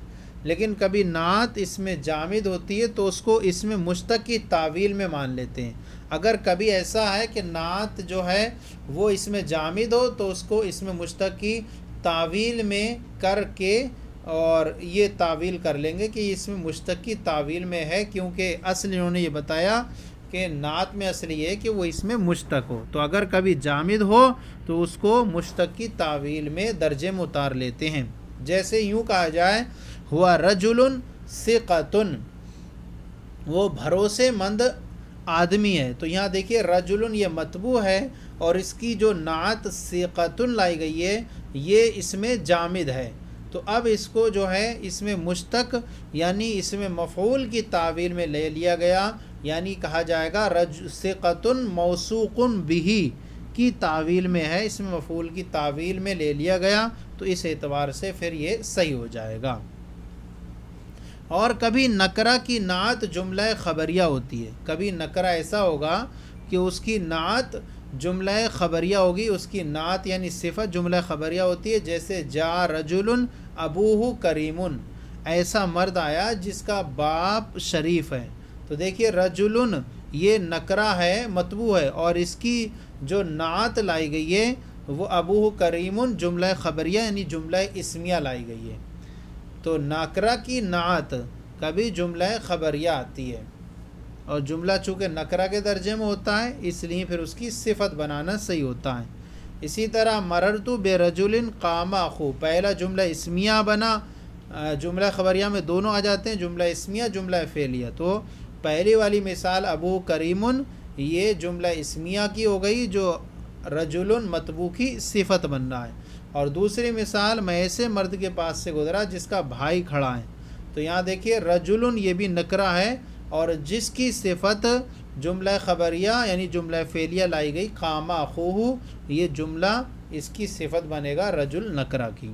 لیکن کبھی نعت اس میں جامد ہوتی ہے تو اس کو اس میں مشتق کی تعویل میں مان لیتے ہیں۔ اگر کبھی ایسا ہے کہ نعت جو ہے وہ اس میں جامد ہو، تو اس کو اس میں مشتق کی تعویل میں کر کے اور یہ تعویل کر لیں گے کہ اس میں مشتق کی تعویل میں ہے، کیونکہ اصل انہوں نے یہ بتایا کہ نعت میں اصل یہ ہے کہ وہ اس میں مشتق ہو۔ تو اگر کبھی جامد ہو، تو اس کو مشتق کی تعویل میں درجے میں اتار لیتے ہیں۔ جیسے یوں کہا جائے، ہوا رجل ثقتن، وہ بھروسے مند آدمی ہے۔ تو یہاں دیکھیے، رجل یہ متبو ہے اور اس کی جو نعت ثقتن لائی گئی ہے، یہ اس میں جامد ہے۔ تو اب اس کو جو ہے، اس میں مشتق یعنی اس میں مفعول کی تعویل میں لے لیا گیا۔ یعنی کہا جائے گا، رج ثقتن موسوقن بھی کی تعویل میں ہے۔ اس میں مفعول کی تعویل میں لے لیا گیا۔ تو اس اعتبار سے پھر یہ صحیح ہو جائے گا۔ اور کبھی نکرہ کی نعت جملہ خبریہ ہوتی ہے۔ کبھی نکرہ ایسا ہوگا کہ اس کی نعت جملہ خبریہ ہوگی، اس کی نعت یعنی صفت جملہ خبریہ ہوتی ہے، جیسے جا رجل ابوہ کریم ایسا مرد آیا جس کا باپ شریف ہے۔ تو دیکھیے رجل یہ نکرہ ہے متبو ہے، اور اس کی جو نعت لائی گئی ہے، وہ ابو کریم جملہ خبریہ یعنی جملہ اسمیہ لائی گئی ہے۔ تو ناکرہ کی نعت کبھی جملہ خبریہ آتی ہے۔ اور جملہ چونکہ نکرہ کے درجے میں ہوتا ہے، اس لیے پھر اس کی صفت بنانا صحیح ہوتا ہے۔ اسی طرح مررتو بے رجول قام خو پہلا جملہ اسمیہ بنا جملہ خبریہ میں دونوں آ جاتے ہیں، جملہ اسمیہ، جملہ فعلیہ۔ تو پہلی والی مثال ابو کریم یہ جملہ اسمیہ کی ہو گئی، جو رجل متبو کی صفت بن رہا ہے۔ اور دوسری مثال میں ایسے مرد کے پاس سے گزرا جس کا بھائی کھڑا ہے۔ تو یہاں دیکھیے رجل یہ بھی نکرہ ہے اور جس کی صفت جملہ خبریہ یعنی جملہ فعلیہ لائی گئی، قامہ خوہ یہ جملہ اس کی صفت بنے گا رجل نکرہ کی۔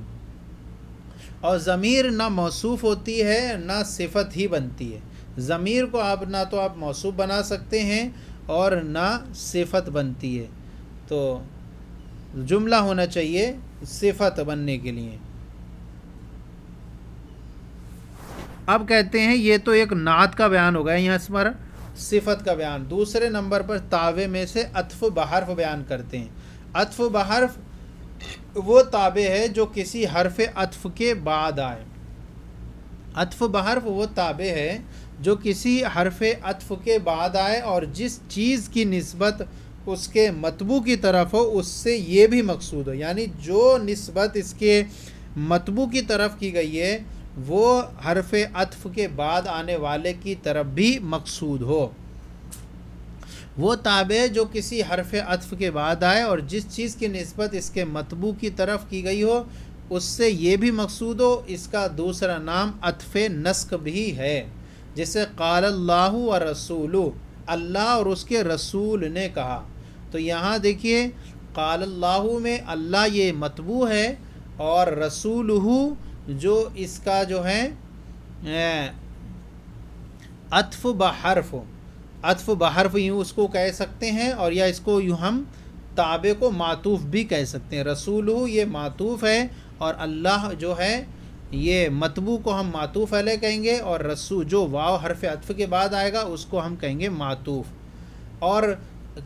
اور ضمیر نہ موصوف ہوتی ہے، نہ صفت ہی بنتی ہے۔ ضمیر کو آپ نہ تو آپ موصوف بنا سکتے ہیں اور نہ صفت بنتی ہے۔ تو جملہ ہونا چاہیے صفت بننے کے لیے۔ اب کہتے ہیں یہ تو ایک نعت کا بیان ہو گیا یہاں اس پر، صفت کا بیان۔ دوسرے نمبر پر تابع میں سے اطف بحرف بیان کرتے ہیں۔ اطف بحرف وہ تابع ہے جو کسی حرف اطف کے بعد آئے۔ اطف بحرف وہ تابع ہے جو کسی حرف اطف کے بعد آئے اور جس چیز کی نسبت اس کے متبو کی طرف ہو، اس سے یہ بھی مقصود ہو۔ یعنی جو نسبت اس کے متبو کی طرف کی گئی ہے، وہ حرف اطف کے بعد آنے والے کی طرف بھی مقصود ہو۔ وہ تابع جو کسی حرف اطف کے بعد آئے اور جس چیز کی نسبت اس کے متبو کی طرف کی گئی ہو، اس سے یہ بھی مقصود ہو، اس کا دوسرا نام اطف نسق بھی ہے، جسے قال اللہ و رسول اللہ اور اس کے رسول نے کہا۔ تو یہاں دیکھیے، قال اللہ میں اللہ یہ متبو ہے اور رسول جو اس کا جو ہے اطف بحرف اطف بحرف یوں اس کو کہہ سکتے ہیں اور یا اس کو یوں ہم تابع کو معطوف بھی کہہ سکتے ہیں۔ رسول یہ معطوف ہے اور اللہ جو ہے، یہ متبو کو ہم معطوف علیہ کہیں گے اور رسو جو واو حرف عطف کے بعد آئے گا اس کو ہم کہیں گے معطوف۔ اور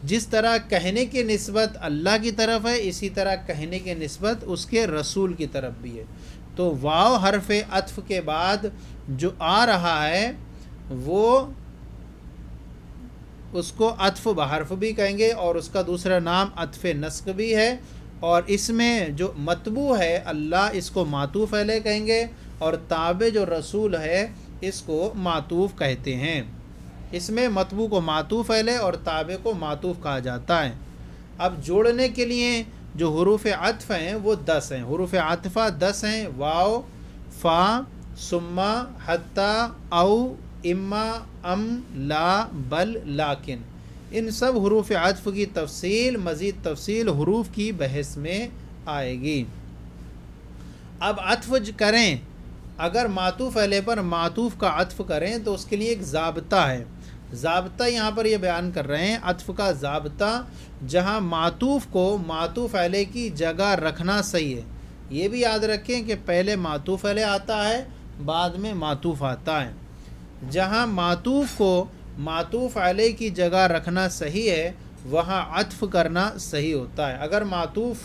جس طرح کہنے کی نسبت اللہ کی طرف ہے، اسی طرح کہنے کی نسبت اس کے رسول کی طرف بھی ہے۔ تو واو حرف عطف کے بعد جو آ رہا ہے، وہ اس کو عطف بحرف بھی کہیں گے اور اس کا دوسرا نام عطف نسق بھی ہے۔ اور اس میں جو متبو ہے، اللہ اس کو معطوف علیہ کہیں گے اور تابع جو رسول ہے، اس کو معطوف کہتے ہیں۔ اس میں متبو کو معطوف علیہ اور تابع کو معطوف کہا جاتا ہے۔ اب جوڑنے کے لیے جو حروف عطف ہیں وہ دس ہیں۔ حروف عطفہ دس ہیں۔ واؤ فا، سما حتیٰ او، اما، ام، لا، بل، لاکن۔ ان سب حروف عطف کی تفصیل، مزید تفصیل حروف کی بحث میں آئے گی۔ اب عطف کریں۔ اگر معطوف علیہ پر معطوف کا عطف کریں تو اس کے لیے ایک ضابطہ ہے۔ ضابطہ یہاں پر یہ بیان کر رہے ہیں، عطف کا ضابطہ، جہاں معطوف کو معطوف علیہ کی جگہ رکھنا صحیح ہے۔ یہ بھی یاد رکھیں کہ پہلے معطوف علیہ آتا ہے، بعد میں معطوف آتا ہے۔ جہاں معطوف کو معطوف علیہ کی جگہ رکھنا صحیح ہے، وہاں عطف کرنا صحیح ہوتا ہے۔ اگر معطوف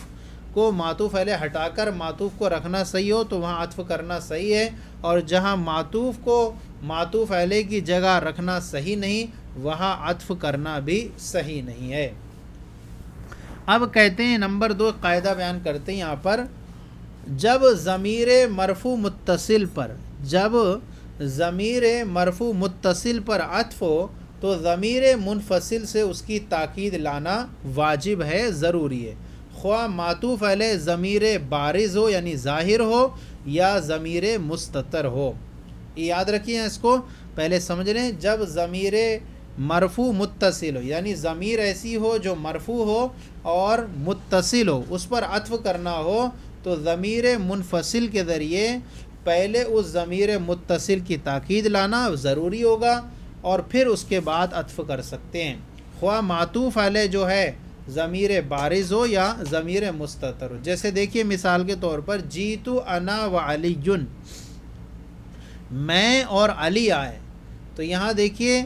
کو معطوف علیہ ہٹا کر معطوف کو رکھنا صحیح ہو تو وہاں عطف کرنا صحیح ہے اور جہاں معطوف کو معطوف علیہ کی جگہ رکھنا صحیح نہیں، وہاں عطف کرنا بھی صحیح نہیں ہے۔ اب کہتے ہیں نمبر دو قاعدہ بیان کرتے ہیں یہاں پر۔ جب ضمیر مرفو متصل پر، جب ضمیر مرفو متصل پر عطف ہو تو ضمیر منفصل سے اس کی تاکید لانا واجب ہے، ضروری ہے۔ خواہ معطوف علیہ ضمیر بارز ہو یعنی ظاہر ہو، یا ضمیر مستطر ہو۔ یاد رکھیے اس کو۔ پہلے سمجھ لیں، جب ضمیر مرفو متصل ہو یعنی ضمیر ایسی ہو جو مرفو ہو اور متصل ہو، اس پر عطف کرنا ہو، تو ضمیر منفصل کے ذریعے پہلے اس ضمیر متصل کی تاکید لانا ضروری ہوگا اور پھر اس کے بعد عطف کر سکتے ہیں۔ خواہ معطوف علیہ جو ہے ضمیر بارز ہو یا ضمیر مستطر ہو۔ جیسے دیکھیے مثال کے طور پر جیتو انا و علی میں اور علی آئے۔ تو یہاں دیکھیے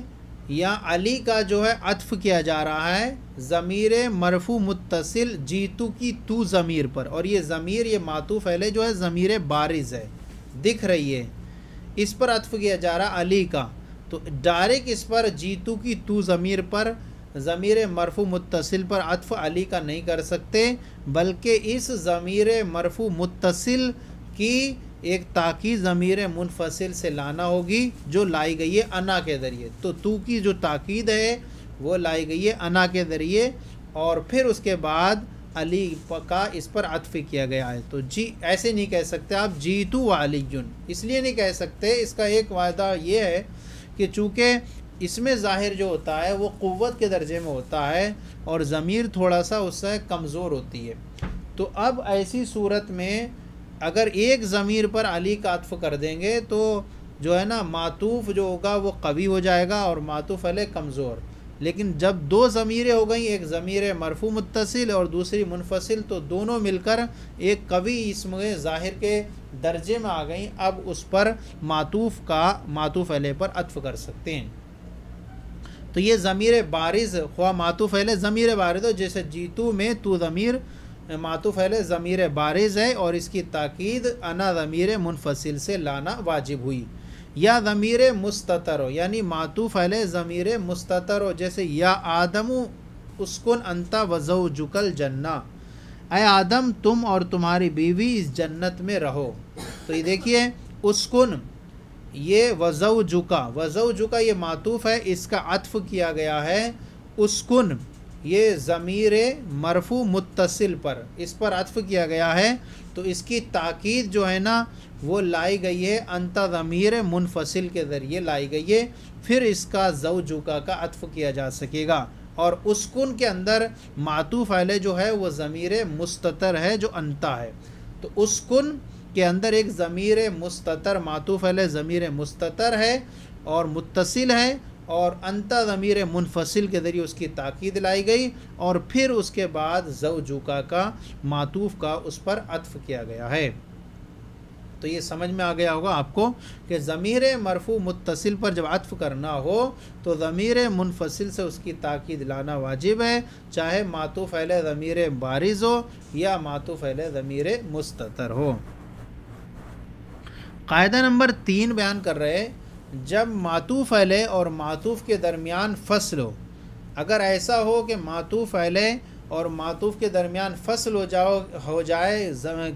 یا علی کا جو ہے عطف کیا جا رہا ہے۔ ضمیر مرفو متصل جیتو کی تو ضمیر پر۔ اور یہ ضمیر، یہ ماتو پھیلے جو ہے ضمیر بارز ہے۔ دکھ رہی ہے۔ اس پر عطف کیا جا رہا علی کا۔ تو ڈائریکٹ اس پر جیتو کی تو ضمیر پر ضمیر مرفو متصل پر عطف علی کا نہیں کر سکتے، بلکہ اس ضمیر مرفو متصل کی ایک تاکید ضمیر منفصل سے لانا ہوگی، جو لائی گئی ہے انا کے ذریعے۔ تو تو کی جو تاکید ہے، وہ لائی گئی ہے انا کے ذریعے، اور پھر اس کے بعد علی کا اس پر عطف کیا گیا ہے۔ تو جی ایسے نہیں کہہ سکتے آپ، جیتو و علی جن اس لیے نہیں کہہ سکتے، اس کا ایک وعدہ یہ ہے کہ چونکہ اس میں ظاہر جو ہوتا ہے وہ قوت کے درجے میں ہوتا ہے اور ضمیر تھوڑا سا اس سے کمزور ہوتی ہے۔ تو اب ایسی صورت میں اگر ایک ضمیر پر علی کا عطف کر دیں گے تو جو ہے نا معطوف جو ہوگا وہ قوی ہو جائے گا اور معطوف علیہ کمزور۔ لیکن جب دو ضمیریں ہو گئیں، ایک ضمیر مرفو متصل اور دوسری منفصل، تو دونوں مل کر ایک قوی اسم ظاہر کے درجے میں آ گئیں۔ اب اس پر معطوف کا، معطوف علیہ پر عطف کر سکتے ہیں۔ تو یہ ضمیر بارز خواہ معطوف علیہ ضمیر بارز ہو جیسے جیتو میں تو ضمیر معطوف علیہ ضمیر بارز ہے اور اس کی تاکید انا ضمیر منفصل سے لانا واجب ہوئی۔ یا ضمیر مستطر ہو یعنی معطوف علیہ ضمیر مستطر ہو جیسے یا آدم اسکن انتا وضو جکل جنا اے آدم، تم اور تمہاری بیوی اس جنت میں رہو۔ تو یہ دیکھیے، اسکن یہ وضو جکا وضو جکا یہ معطوف ہے، اس کا عطف کیا گیا ہے، اسکن، یہ ضمیر مرفو متصل پر، اس پر عطف کیا گیا ہے، تو اس کی تاکید جو ہے نا، وہ لائی گئی ہے انتا ضمیر منفصل کے ذریعے لائی گئی ہے، پھر اس کا زو جوکا کا عطف کیا جا سکے گا۔ اور اسکن کے اندر معطوف علیہ جو ہے، وہ ضمیر مستطر ہے جو انتا ہے۔ تو اسکن کے اندر ایک ضمیر مستطر معطوف علیہ ضمیر مستطر ہے اور متصل ہے اور انتا ضمیر منفصل کے ذریعے اس کی تاکید لائی گئی اور پھر اس کے بعد زوجوکا کا، معطوف کا اس پر عطف کیا گیا ہے۔ تو یہ سمجھ میں آ گیا ہوگا آپ کو کہ ضمیر مرفو متصل پر جب عطف کرنا ہو تو ضمیر منفصل سے اس کی تاکید لانا واجب ہے، چاہے معطوف اہل ضمیر بارز ہو یا معطوف اہل ضمیر مستطر ہو۔ قاعدہ نمبر تین بیان کر رہے جب معطوف علیہ اور معطوف کے درمیان فصل ہو۔ اگر ایسا ہو کہ معطوف علیہ اور معطوف کے درمیان فصل ہو جاؤ، ہو جائے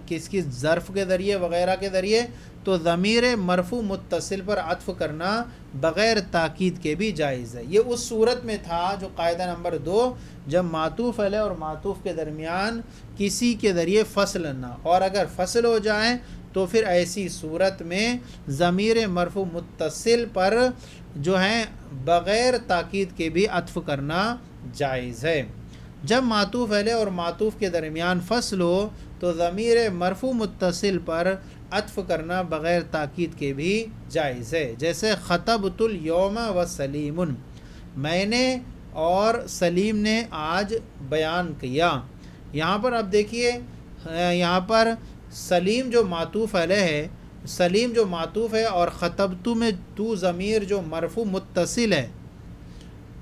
کس کی ظرف کے ذریعے، وغیرہ کے ذریعے، تو ضمیر مرفو متصل پر عطف کرنا بغیر تاکید کے بھی جائز ہے۔ یہ اس صورت میں تھا جو قاعدہ نمبر دو، جب معطوف علیہ اور معطوف کے درمیان کسی کے ذریعے فصل نہ اور اگر فصل ہو جائیں تو پھر ایسی صورت میں ضمیر مرفو متصل پر جو ہیں، بغیر تاکید کے بھی عطف کرنا جائز ہے۔ جب معطوف علیہ اور معطوف کے درمیان فصل ہو، تو ضمیر مرفو متصل پر عطف کرنا بغیر تاکید کے بھی جائز ہے۔ جیسے خطبۃ الیوم و سلیم۔ میں نے اور سلیم نے آج بیان کیا۔ یہاں پر اب دیکھیے، یہاں پر سلیم جو معطوف علیہ ہے، سلیم جو معطوف ہے اور خطبتو میں تو ضمیر جو مرفو متصل ہے،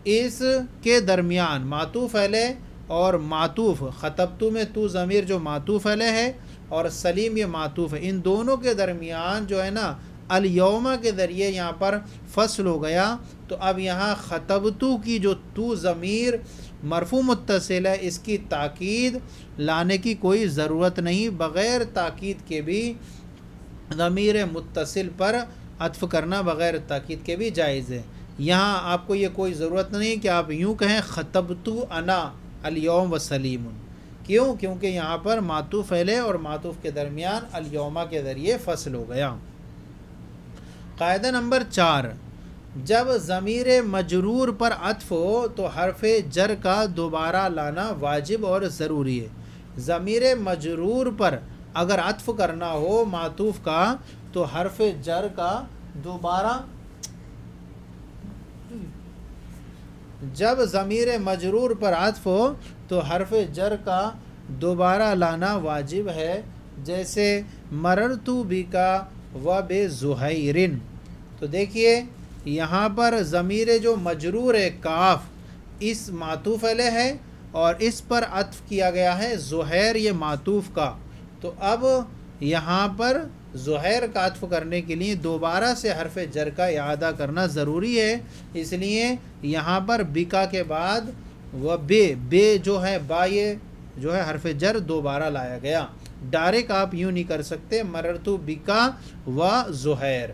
اس کے درمیان معطوف علیہ اور معطوف، خطبتو میں تو ضمیر جو معطوف علیہ ہے اور سلیم یہ معطوف ہے۔ ان دونوں کے درمیان جو ہے نا الیوما کے ذریعے یہاں پر فصل ہو گیا۔ تو اب یہاں خطبتو کی جو تو ضمیر مرفو متصل ہے اس کی تاکید لانے کی کوئی ضرورت نہیں، بغیر تاکید کے بھی ضمیر متصل پر عطف کرنا بغیر تاکید کے بھی جائز ہے۔ یہاں آپ کو یہ کوئی ضرورت نہیں کہ آپ یوں کہیں خطبتو انا الیوم و سلیم کیوں؟ کیونکہ یہاں پر معطوف علیہ اور معطوف کے درمیان الیوما کے ذریعے فصل ہو گیا۔ قاعدہ نمبر چار۔ جب ضمیر مجرور پر عطف ہو تو حرف جر کا دوبارہ لانا واجب اور ضروری ہے۔ ضمیر مجرور پر اگر عطف کرنا ہو معطوف کا تو حرف جر کا دوبارہ۔ جب ضمیر مجرور پر عطف ہو تو حرف جر کا دوبارہ لانا واجب ہے۔ جیسے مررتو بھی کا و بے ظہیرن تو دیکھیے یہاں پر ضمیر جو مجرور ہے کاف اس معطوف علیہ ہے اور اس پر عطف کیا گیا ہے زہیر یہ معطوف کا۔ تو اب یہاں پر زہیر کا عطف کرنے کے لیے دوبارہ سے حرف جر کا اعادہ کرنا ضروری ہے۔ اس لیے یہاں پر بکا کے بعد وہ بے بے جو ہے با، یہ جو ہے حرف جر دوبارہ لایا گیا۔ ڈائریکٹ آپ یوں نہیں کر سکتے، مررتو بکا و زہیر۔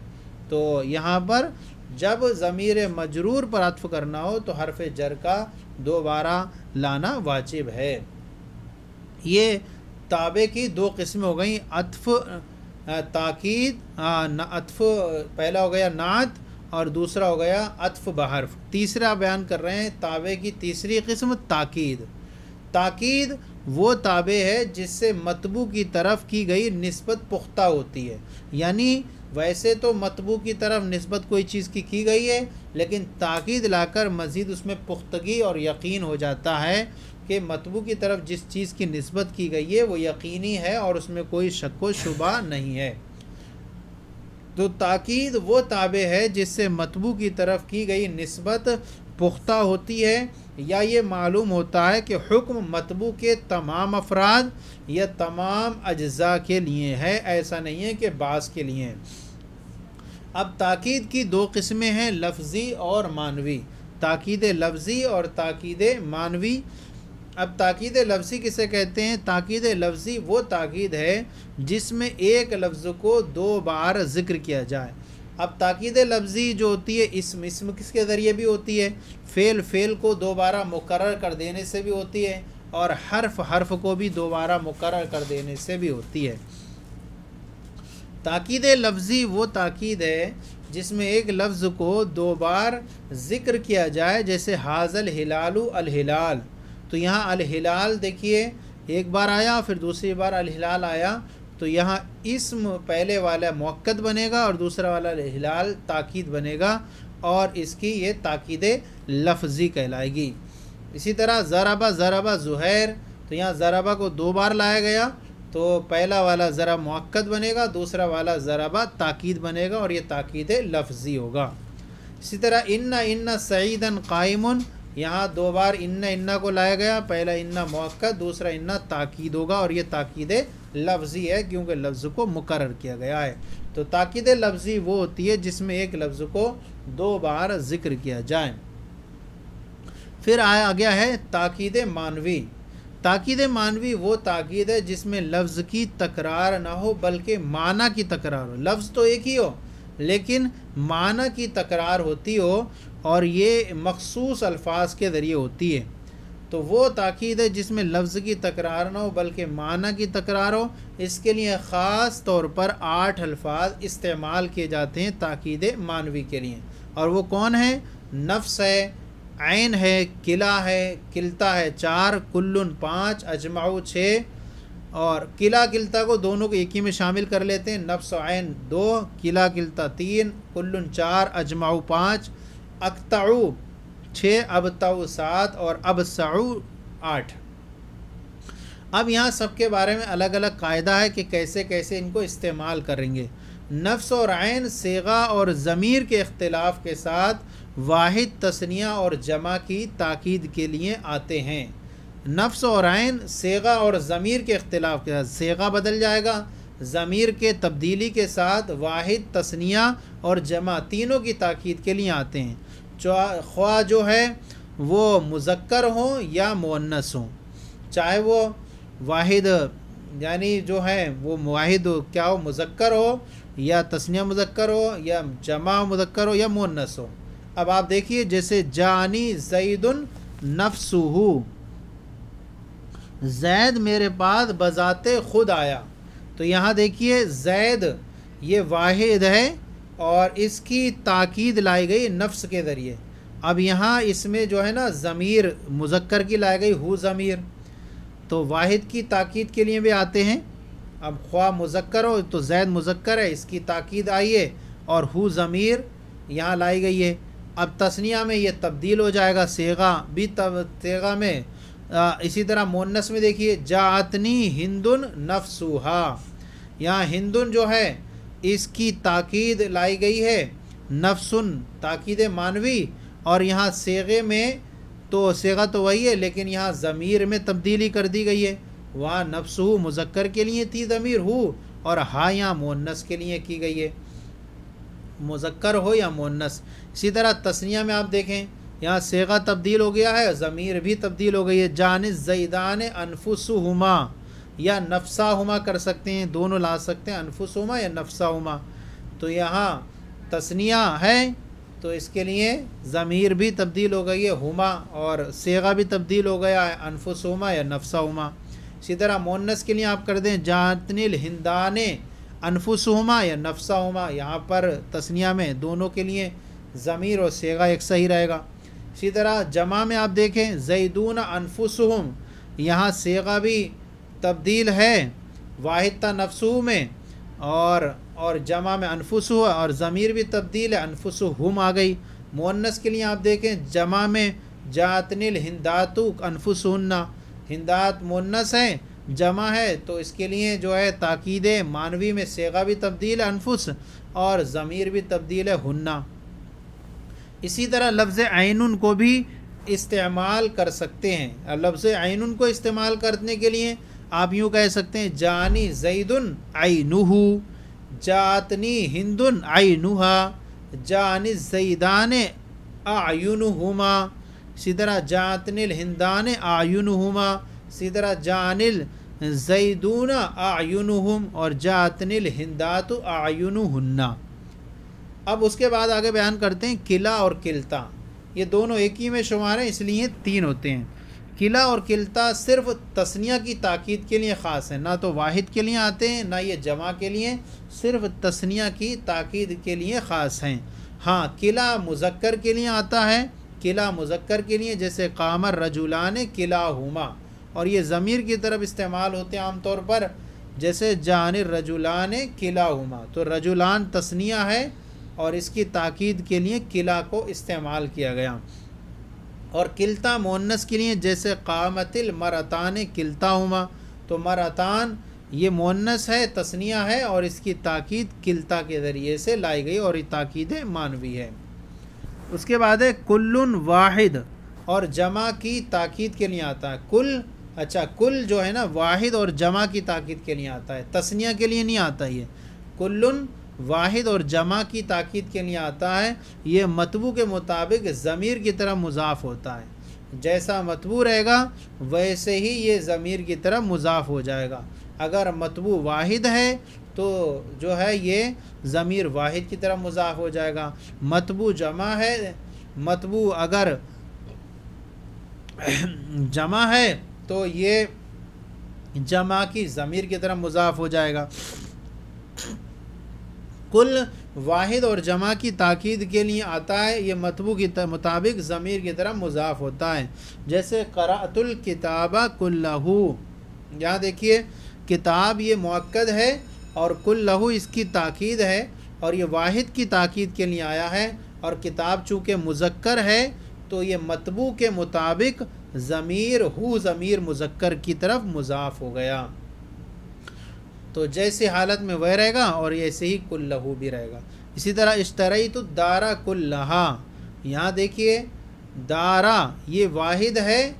تو یہاں پر جب ضمیر مجرور پر عطف کرنا ہو تو حرف جر کا دوبارہ لانا واجب ہے۔ یہ تابع کی دو قسمیں ہو گئیں، عطف، تاکید عطف، پہلا ہو گیا نعت اور دوسرا ہو گیا عطف بحرف۔ تیسرا بیان کر رہے ہیں تابع کی تیسری قسم تاکید۔ تاکید وہ تابع ہے جس سے متبو کی طرف کی گئی نسبت پختہ ہوتی ہے یعنی ویسے تو متبو کی طرف نسبت کوئی چیز کی کی گئی ہے، لیکن تاکید لا کر مزید اس میں پختگی اور یقین ہو جاتا ہے کہ متبو کی طرف جس چیز کی نسبت کی گئی ہے، وہ یقینی ہے اور اس میں کوئی شک و شبہ نہیں ہے۔ تو تاکید وہ تابع ہے جس سے متبو کی طرف کی گئی نسبت پختہ ہوتی ہے، یا یہ معلوم ہوتا ہے کہ حکم متبو کے تمام افراد یا تمام اجزاء کے لیے ہے، ایسا نہیں ہے کہ بعض کے لیے۔ اب تاکید کی دو قسمیں ہیں، لفظی اور معنوی۔ تاکید لفظی اور تاکید معنوی۔ اب تاکید لفظی کسے کہتے ہیں؟ تاکید لفظی وہ تاکید ہے جس میں ایک لفظ کو دو بار ذکر کیا جائے۔ اب تاکید لفظی جو ہوتی ہے، اسم اسم کس کے ذریعے بھی ہوتی ہے؟ فعل فعل کو دوبارہ مقرر کر دینے سے بھی ہوتی ہے اور حرف حرف کو بھی دوبارہ مقرر کر دینے سے بھی ہوتی ہے۔ تاکید لفظی وہ تاکید ہے جس میں ایک لفظ کو دو بار ذکر کیا جائے، جیسے حاضل ہلال الہلال۔ تو یہاں الہلال دیکھیے، ایک بار آیا پھر دوسری بار الہلال آیا۔ تو یہاں اسم پہلے والا موقع بنے گا اور دوسرا والا الہلال تاکید بنے گا اور اس کی یہ تاکید لفظی کہلائے گی۔ اسی طرح ذرابہ ذرابہ زہیر۔ تو یہاں ذرابہ کو دو بار لایا گیا۔ تو پہلا والا ذرا موقع بنے گا، دوسرا والا ذرابہ تاکید بنے گا اور یہ تاکید لفظی ہوگا۔ اسی طرح ان ان سعیدن قائمن یہاں دو بار ان انا کو لایا گیا، پہلا انا موقع دوسرا انا تاکید ہوگا اور یہ تاکید لفظی ہے کیونکہ لفظ کو مقرر کیا گیا ہے۔ تو تاکید لفظی وہ ہوتی ہے جس میں ایک لفظ کو دو بار ذکر کیا جائے۔ پھر آیا گیا ہے تاکید مانوی تاکید مانوی وہ تاکید ہے جس میں لفظ کی تکرار نہ ہو بلکہ معنی کی تکرار ہو۔ لفظ تو ایک ہی ہو، لیکن معنی کی تکرار ہوتی ہو اور یہ مخصوص الفاظ کے ذریعے ہوتی ہے۔ تو وہ تاکید ہے جس میں لفظ کی تکرار نہ ہو بلکہ معنی کی تکرار ہو۔ اس کے لیے خاص طور پر آٹھ الفاظ استعمال کیے جاتے ہیں تاکید معنوی کے لیے۔ اور وہ کون ہے نفس ہے عین ہے، قلعہ ہے قلتا ہے، چار کلن، پانچ اجماؤ چھ اور قلعہ قلتا کو دونوں کو ایک ہی میں شامل کر لیتے ہیں۔ نفس و عین دو، قلعہ قلتا تین، کلن چار اجماؤ پانچ اقتعو چھ اب تو سات اور اب سعو آٹھ۔ اب یہاں سب کے بارے میں الگ الگ قاعدہ ہے کہ کیسے کیسے ان کو استعمال کریں گے۔ نفس اور عین سیغا اور ضمیر کے اختلاف کے ساتھ واحد تسنیہ اور جمع کی تاکید کے لیے آتے ہیں۔ نفس اور عین سیغا اور ضمیر کے اختلاف کے ساتھ سیغا بدل جائے گا۔ ضمیر کے تبدیلی کے ساتھ واحد تسنیہ اور جمع تینوں کی تاکید کے لیے آتے ہیں۔ خواہ جو ہے وہ مذکر ہوں یا مونس ہوں۔ چاہے وہ واحد یعنی جو ہے وہ واحد کیا ہو، مذکر ہو یا تسنیہ مذکر ہو یا جمع مذکر ہو یا مونس ہو۔ اب آپ دیکھیے جیسے جانی زید النفس زید میرے پاس بذات خود آیا۔ تو یہاں دیکھیے زید یہ واحد ہے اور اس کی تاکید لائی گئی نفس کے ذریعے۔ اب یہاں اس میں جو ہے نا ضمیر مذکر کی لائی گئی، ہو ضمیر۔ تو واحد کی تاکید کے لیے بھی آتے ہیں۔ اب خواہ مذکر ہو تو زید مذکر ہے، اس کی تاکید آئی ہے اور ہو ضمیر یہاں لائی گئی ہے۔ اب تسنیہ میں یہ تبدیل ہو جائے گا سیغا بھی تب سیغا میں اسی طرح مونس میں دیکھیے جاتنی ہندن نفسوہا۔ یہاں ہندن جو ہے، اس کی تاکید لائی گئی ہے، نفسن، تاکید مانوی اور یہاں سیغے میں تو سیغا تو وہی ہے، لیکن یہاں ضمیر میں تبدیلی کر دی گئی ہے۔ وہاں نفس ہو مذکر کے لیے تھی، ضمیر ہو، اور ہاں یہاں مونس کے لیے کی گئی ہے۔ مذکر ہو یا مونس۔ اسی طرح تسنیہ میں آپ دیکھیں، یہاں سیغا تبدیل ہو گیا ہے، ضمیر بھی تبدیل ہو گئی ہے۔ جانس زیدان انفس ہما یا نفسا ہما کر سکتے ہیں، دونوں لا سکتے ہیں انفس ہما یا نفسا ہما تو یہاں تسنیہ ہے، تو اس کے لیے ضمیر بھی تبدیل ہو گئی ہے، ہما اور سیغا بھی تبدیل ہو گیا ہے انفس ہما یا نفسا ہما اسی طرح مونس کے لیے آپ کر دیں جاتن الہندان انفس ہما یا نفسا ہما یہاں پر تسنیہ میں دونوں کے لیے ضمیر اور سیغا ایک صحیح رہے گا۔ اسی طرح جمع میں آپ دیکھیں، زیدون انفسہم، یہاں سیغا بھی تبدیل ہے واحد تا نفسو میں، اور اور جمع میں انفس ہوا اور ضمیر بھی تبدیل ہے انفس ہم آ گئی۔ مونس کے لیے آپ دیکھیں، جمع میں جاتن الہنداتو انفس ہندات مونس ہیں جمع ہے، تو اس کے لیے جو ہے تاکید مانوی میں سیغا بھی تبدیل ہے انفس اور ضمیر بھی تبدیل ہے ہننا اسی طرح لفظ عین کو بھی استعمال کر سکتے ہیں۔ لفظ عین کو استعمال کرنے کے لیے آپ یوں کہہ سکتے ہیں، جانی زید عینہ جاتنی ہندن عینہا جان زیدان آئینہما اسی طرح جاتن الہندان آئینہما اسی طرح جان الزیدون آئینہم اور جاتن الہندات آئینہن اب اس کے بعد آگے بیان کرتے ہیں قلعہ اور کلتا۔ یہ دونوں ایک ہی میں شمار ہیں، اس لیے تین ہوتے ہیں۔ قلعہ اور قلتا صرف تسنیہ کی تاکید کے لیے خاص ہیں، نہ تو واحد کے لیے آتے ہیں، نہ یہ جمع کے لیے، صرف تسنیہ کی تاکید کے لیے خاص ہیں۔ ہاں قلعہ مذکر کے لیے آتا ہے قلعہ مذکر کے لیے، جیسے قامر رجولان قلعہ ہما اور یہ ضمیر کی طرف استعمال ہوتے ہیں عام طور پر، جیسے جان رجولان قلعہ ہما تو رجولان تسنیہ ہے اور اس کی تاکید کے لیے قلعہ کو استعمال کیا گیا۔ اور کلتا مونس کے لیے، جیسے قامت المرتان کلتا ہما تو مرتان یہ مونس ہے، تسنیہ ہے اور اس کی تاکید کلتا کے ذریعے سے لائی گئی اور یہ تاکید مانوی ہے۔ اس کے بعد ہے کل واحد اور جمع کی تاکید کے لیے آتا ہے۔ کل اچھا کل جو ہے نا، واحد اور جمع کی تاکید کے لیے آتا ہے۔ تسنیہ کے لیے نہیں آتا یہ۔ کل واحد اور جمع کی تاکید کے لیے آتا ہے۔ یہ متبو کے مطابق ضمیر کی طرح مضاف ہوتا ہے۔ جیسا متبو رہے گا، ویسے ہی یہ ضمیر کی طرح مضاف ہو جائے گا۔ اگر متبو واحد ہے، تو جو ہے، یہ ضمیر واحد کی طرح مضاف ہو جائے گا۔ متبو جمع ہے۔ متبو اگر جمع ہے تو یہ جمع کی ضمیر کی طرح مضاف ہو جائے گا۔ کل واحد اور جمع کی تاکید کے لیے آتا ہے، یہ متبو کی مطابق ضمیر کی طرح مضاف ہوتا ہے۔ جیسے قرأت الکتابہ کل لہو یہاں دیکھیے، کتاب یہ موقع ہے اور کل لہو اس کی تاکید ہے اور یہ واحد کی تاکید کے لیے آیا ہے۔ اور کتاب چونکہ مذکر ہے تو یہ متبو کے مطابق ضمیر ہو ضمیر مذکر کی طرف مضاف ہو گیا۔ تو جیسے حالت میں وہ رہے گا اور ایسے ہی کل لہو بھی رہے گا۔ اسی طرح اشترئی تو دارا کل لہا۔ یہاں دیکھیے، دارا یہ واحد ہے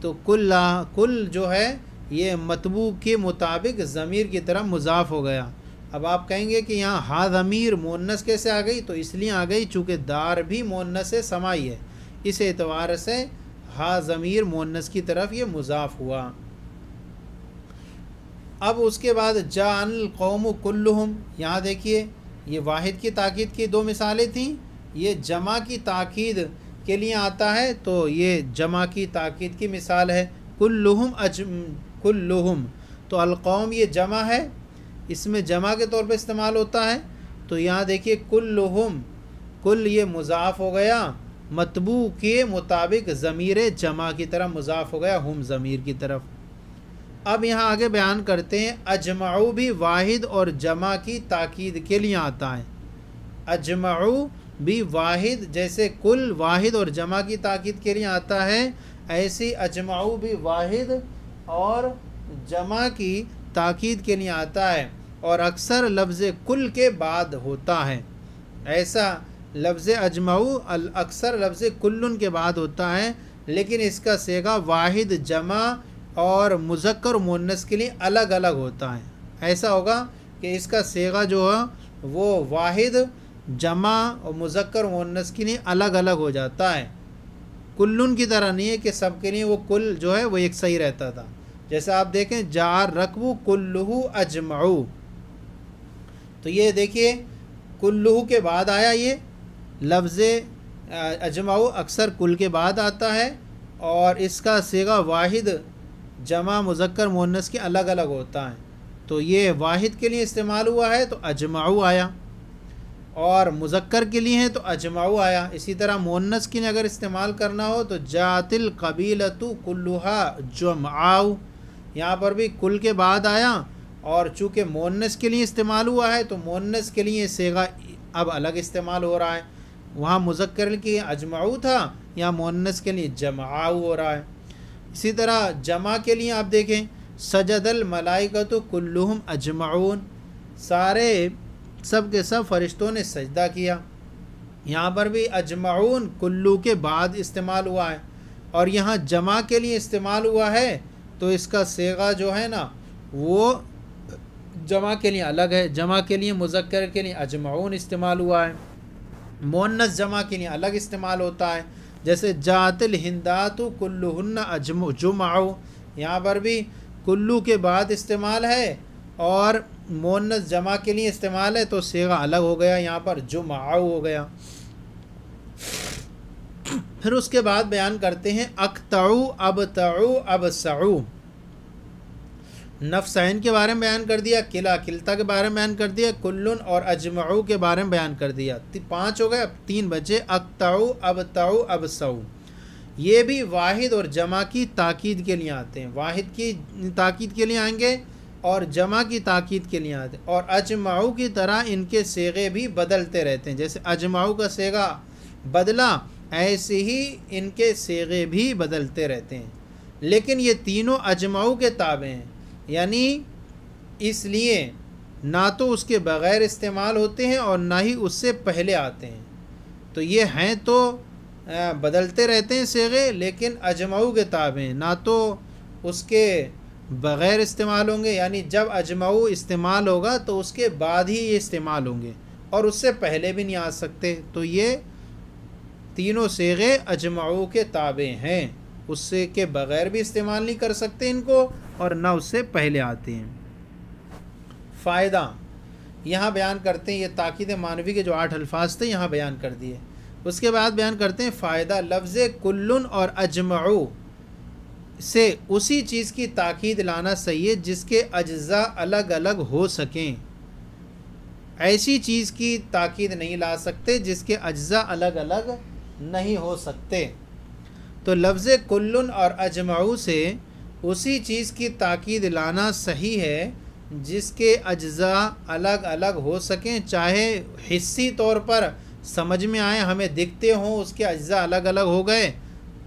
تو کل کل جو ہے یہ متبو کے مطابق ضمیر کی طرح مضاف ہو گیا۔ اب آپ کہیں گے کہ یہاں ہا ضمیر مونس کیسے آ گئی؟ تو اس لیے آ گئی چونکہ دار بھی مونس سے سمائی ہے۔ اس اعتبار سے ہا ضمیر مونس کی طرف یہ مضاف ہوا۔ اب اس کے بعد جا القوم کلہم، یہاں دیکھیے، یہ واحد کی تاکید کی دو مثالیں تھیں۔ یہ جمع کی تاکید کے لیے آتا ہے تو یہ جمع کی تاکید کی مثال ہے۔ کلہم اجم کلہم، تو القوم یہ جمع ہے۔ اس میں جمع کے طور پہ استعمال ہوتا ہے۔ تو یہاں دیکھیے، کلہم، کل یہ مضاف ہو گیا۔ متبو کے مطابق ضمیر جمع کی طرح مضاف ہو گیا، ہم ضمیر کی طرف۔ اب یہاں آگے بیان کرتے ہیں، اجمعو بھی واحد اور جمع کی تاکید کے لیے آتا ہے۔ اجمعو بھی واحد جیسے کل واحد اور جمع کی تاکید کے لیے آتا ہے، ایسی اجمعو بھی واحد اور جمع کی تاکید کے لیے آتا ہے اور اکثر لفظ کل کے بعد ہوتا ہے۔ ایسا لفظ اجمعو اکثر لفظ کلن کے بعد ہوتا ہے، لیکن اس کا سیگا واحد، جمع اور مذکر، مونس کے لیے الگ الگ ہوتا ہے۔ ایسا ہوگا کہ اس کا سیگا جو ہے، وہ واحد، جمع اور مذکر، مونس کے لیے الگ الگ ہو جاتا ہے۔ کلن کی طرح نہیں ہے کہ سب کے لیے وہ کل جو ہے، وہ ایک صحیح رہتا تھا۔ جیسے آپ دیکھیں جار رقب کلو اجمعو۔ تو یہ دیکھیے کلو کے بعد آیا یہ۔ لفظ اجماؤ اکثر کل کے بعد آتا ہے اور اس کا سیگا واحد، جمع، مذکر، مونس کے الگ الگ ہوتا ہے۔ تو یہ واحد کے لیے استعمال ہوا ہے تو اجماؤ آیا۔ اور مذکر کے لیے ہیں تو اجماؤ آیا۔ اسی طرح مونس کے لیے اگر استعمال کرنا ہو تو جات القبیلت کلوہا جمعاؤ یہاں پر بھی کل کے بعد آیا اور چونکہ مونس کے لیے استعمال ہوا ہے تو مونس کے لیے سیگا اب الگ استعمال ہو رہا ہے۔ وہاں مذکر کی اجماؤ تھا یا مونس کے لیے جمعاؤ ہو رہا ہے۔ اسی طرح جمع کے لیے آپ دیکھیں، سجد الملائکت کلہم اجمعون، سارے سب کے سب فرشتوں نے سجدہ کیا۔ یہاں پر بھی اجمعون کلو کے بعد استعمال ہوا ہے۔ اور یہاں جمع کے لیے استعمال ہوا ہے تو اس کا سیگا جو ہے نا، وہ جمع کے لیے الگ ہے۔ جمع کے لیے مذکر کے لیے اجمعون استعمال ہوا ہے۔ مونس جمع کے لیے الگ استعمال ہوتا ہے۔ جیسے جات الہندات کلو اجم جمعو یہاں پر بھی کلو کے بعد استعمال ہے اور مونس جمع کے لیے استعمال ہے تو سیگا الگ ہو گیا، یہاں پر جمعو ہو گیا۔ پھر اس کے بعد بیان کرتے ہیں اختعو اب تعو اب نفسین کے بارے میں بیان کر دیا قلعہ قلتا کے بارے میں بیان کر دیا، کلن اور اجمعو کے بارے میں بیان کر دیا۔ پانچ ہو گئے، اب تین بچے اختاؤ اب تاؤ اب یہ بھی واحد اور جمع کی تاکید کے لیے آتے ہیں۔ واحد کی تاکید کے لیے آئیں گے اور جمع کی تاکید کے لیے آتے ہیں۔ اور اجمعو کی طرح ان کے سیغے بھی بدلتے رہتے ہیں۔ جیسے اجمعو کا سیگا بدلا، ایسے ہی ان کے سیغے بھی بدلتے رہتے ہیں۔ لیکن یہ تینوں اجمعو کے تابع ہیں۔ یعنی اس لیے نہ تو اس کے بغیر استعمال ہوتے ہیں اور نہ ہی اس سے پہلے آتے ہیں۔ تو یہ ہیں تو بدلتے رہتے ہیں سیغے، لیکن اجماؤ کے تابع نہ تو اس کے بغیر استعمال ہوں گے یعنی جب اجماؤ استعمال ہوگا تو اس کے بعد ہی یہ استعمال ہوں گے، اور اس سے پہلے بھی نہیں آ سکتے۔ تو یہ تینوں سیغے اجماؤ کے تابع ہیں۔ اس سے کے بغیر بھی استعمال نہیں کر سکتے ان کو اور نہ اس سے پہلے آتے ہیں۔ فائدہ، یہاں بیان کرتے ہیں یہ تاکید مانوی کے جو آٹھ الفاظ تھے یہاں بیان کر دیے۔ اس کے بعد بیان کرتے ہیں فائدہ، لفظ کلن اور اجمعو سے اسی چیز کی تاکید لانا صحیح ہے جس کے اجزاء الگ الگ ہو سکیں۔ ایسی چیز کی تاکید نہیں لا سکتے جس کے اجزاء الگ الگ نہیں ہو سکتے۔ تو لفظ کلن اور اجمعو سے اسی چیز کی تاکید لانا صحیح ہے، جس کے اجزاء الگ الگ ہو سکیں۔ چاہے حصی طور پر سمجھ میں آئے، ہمیں دکھتے ہوں اس کے اجزاء الگ الگ ہو گئے،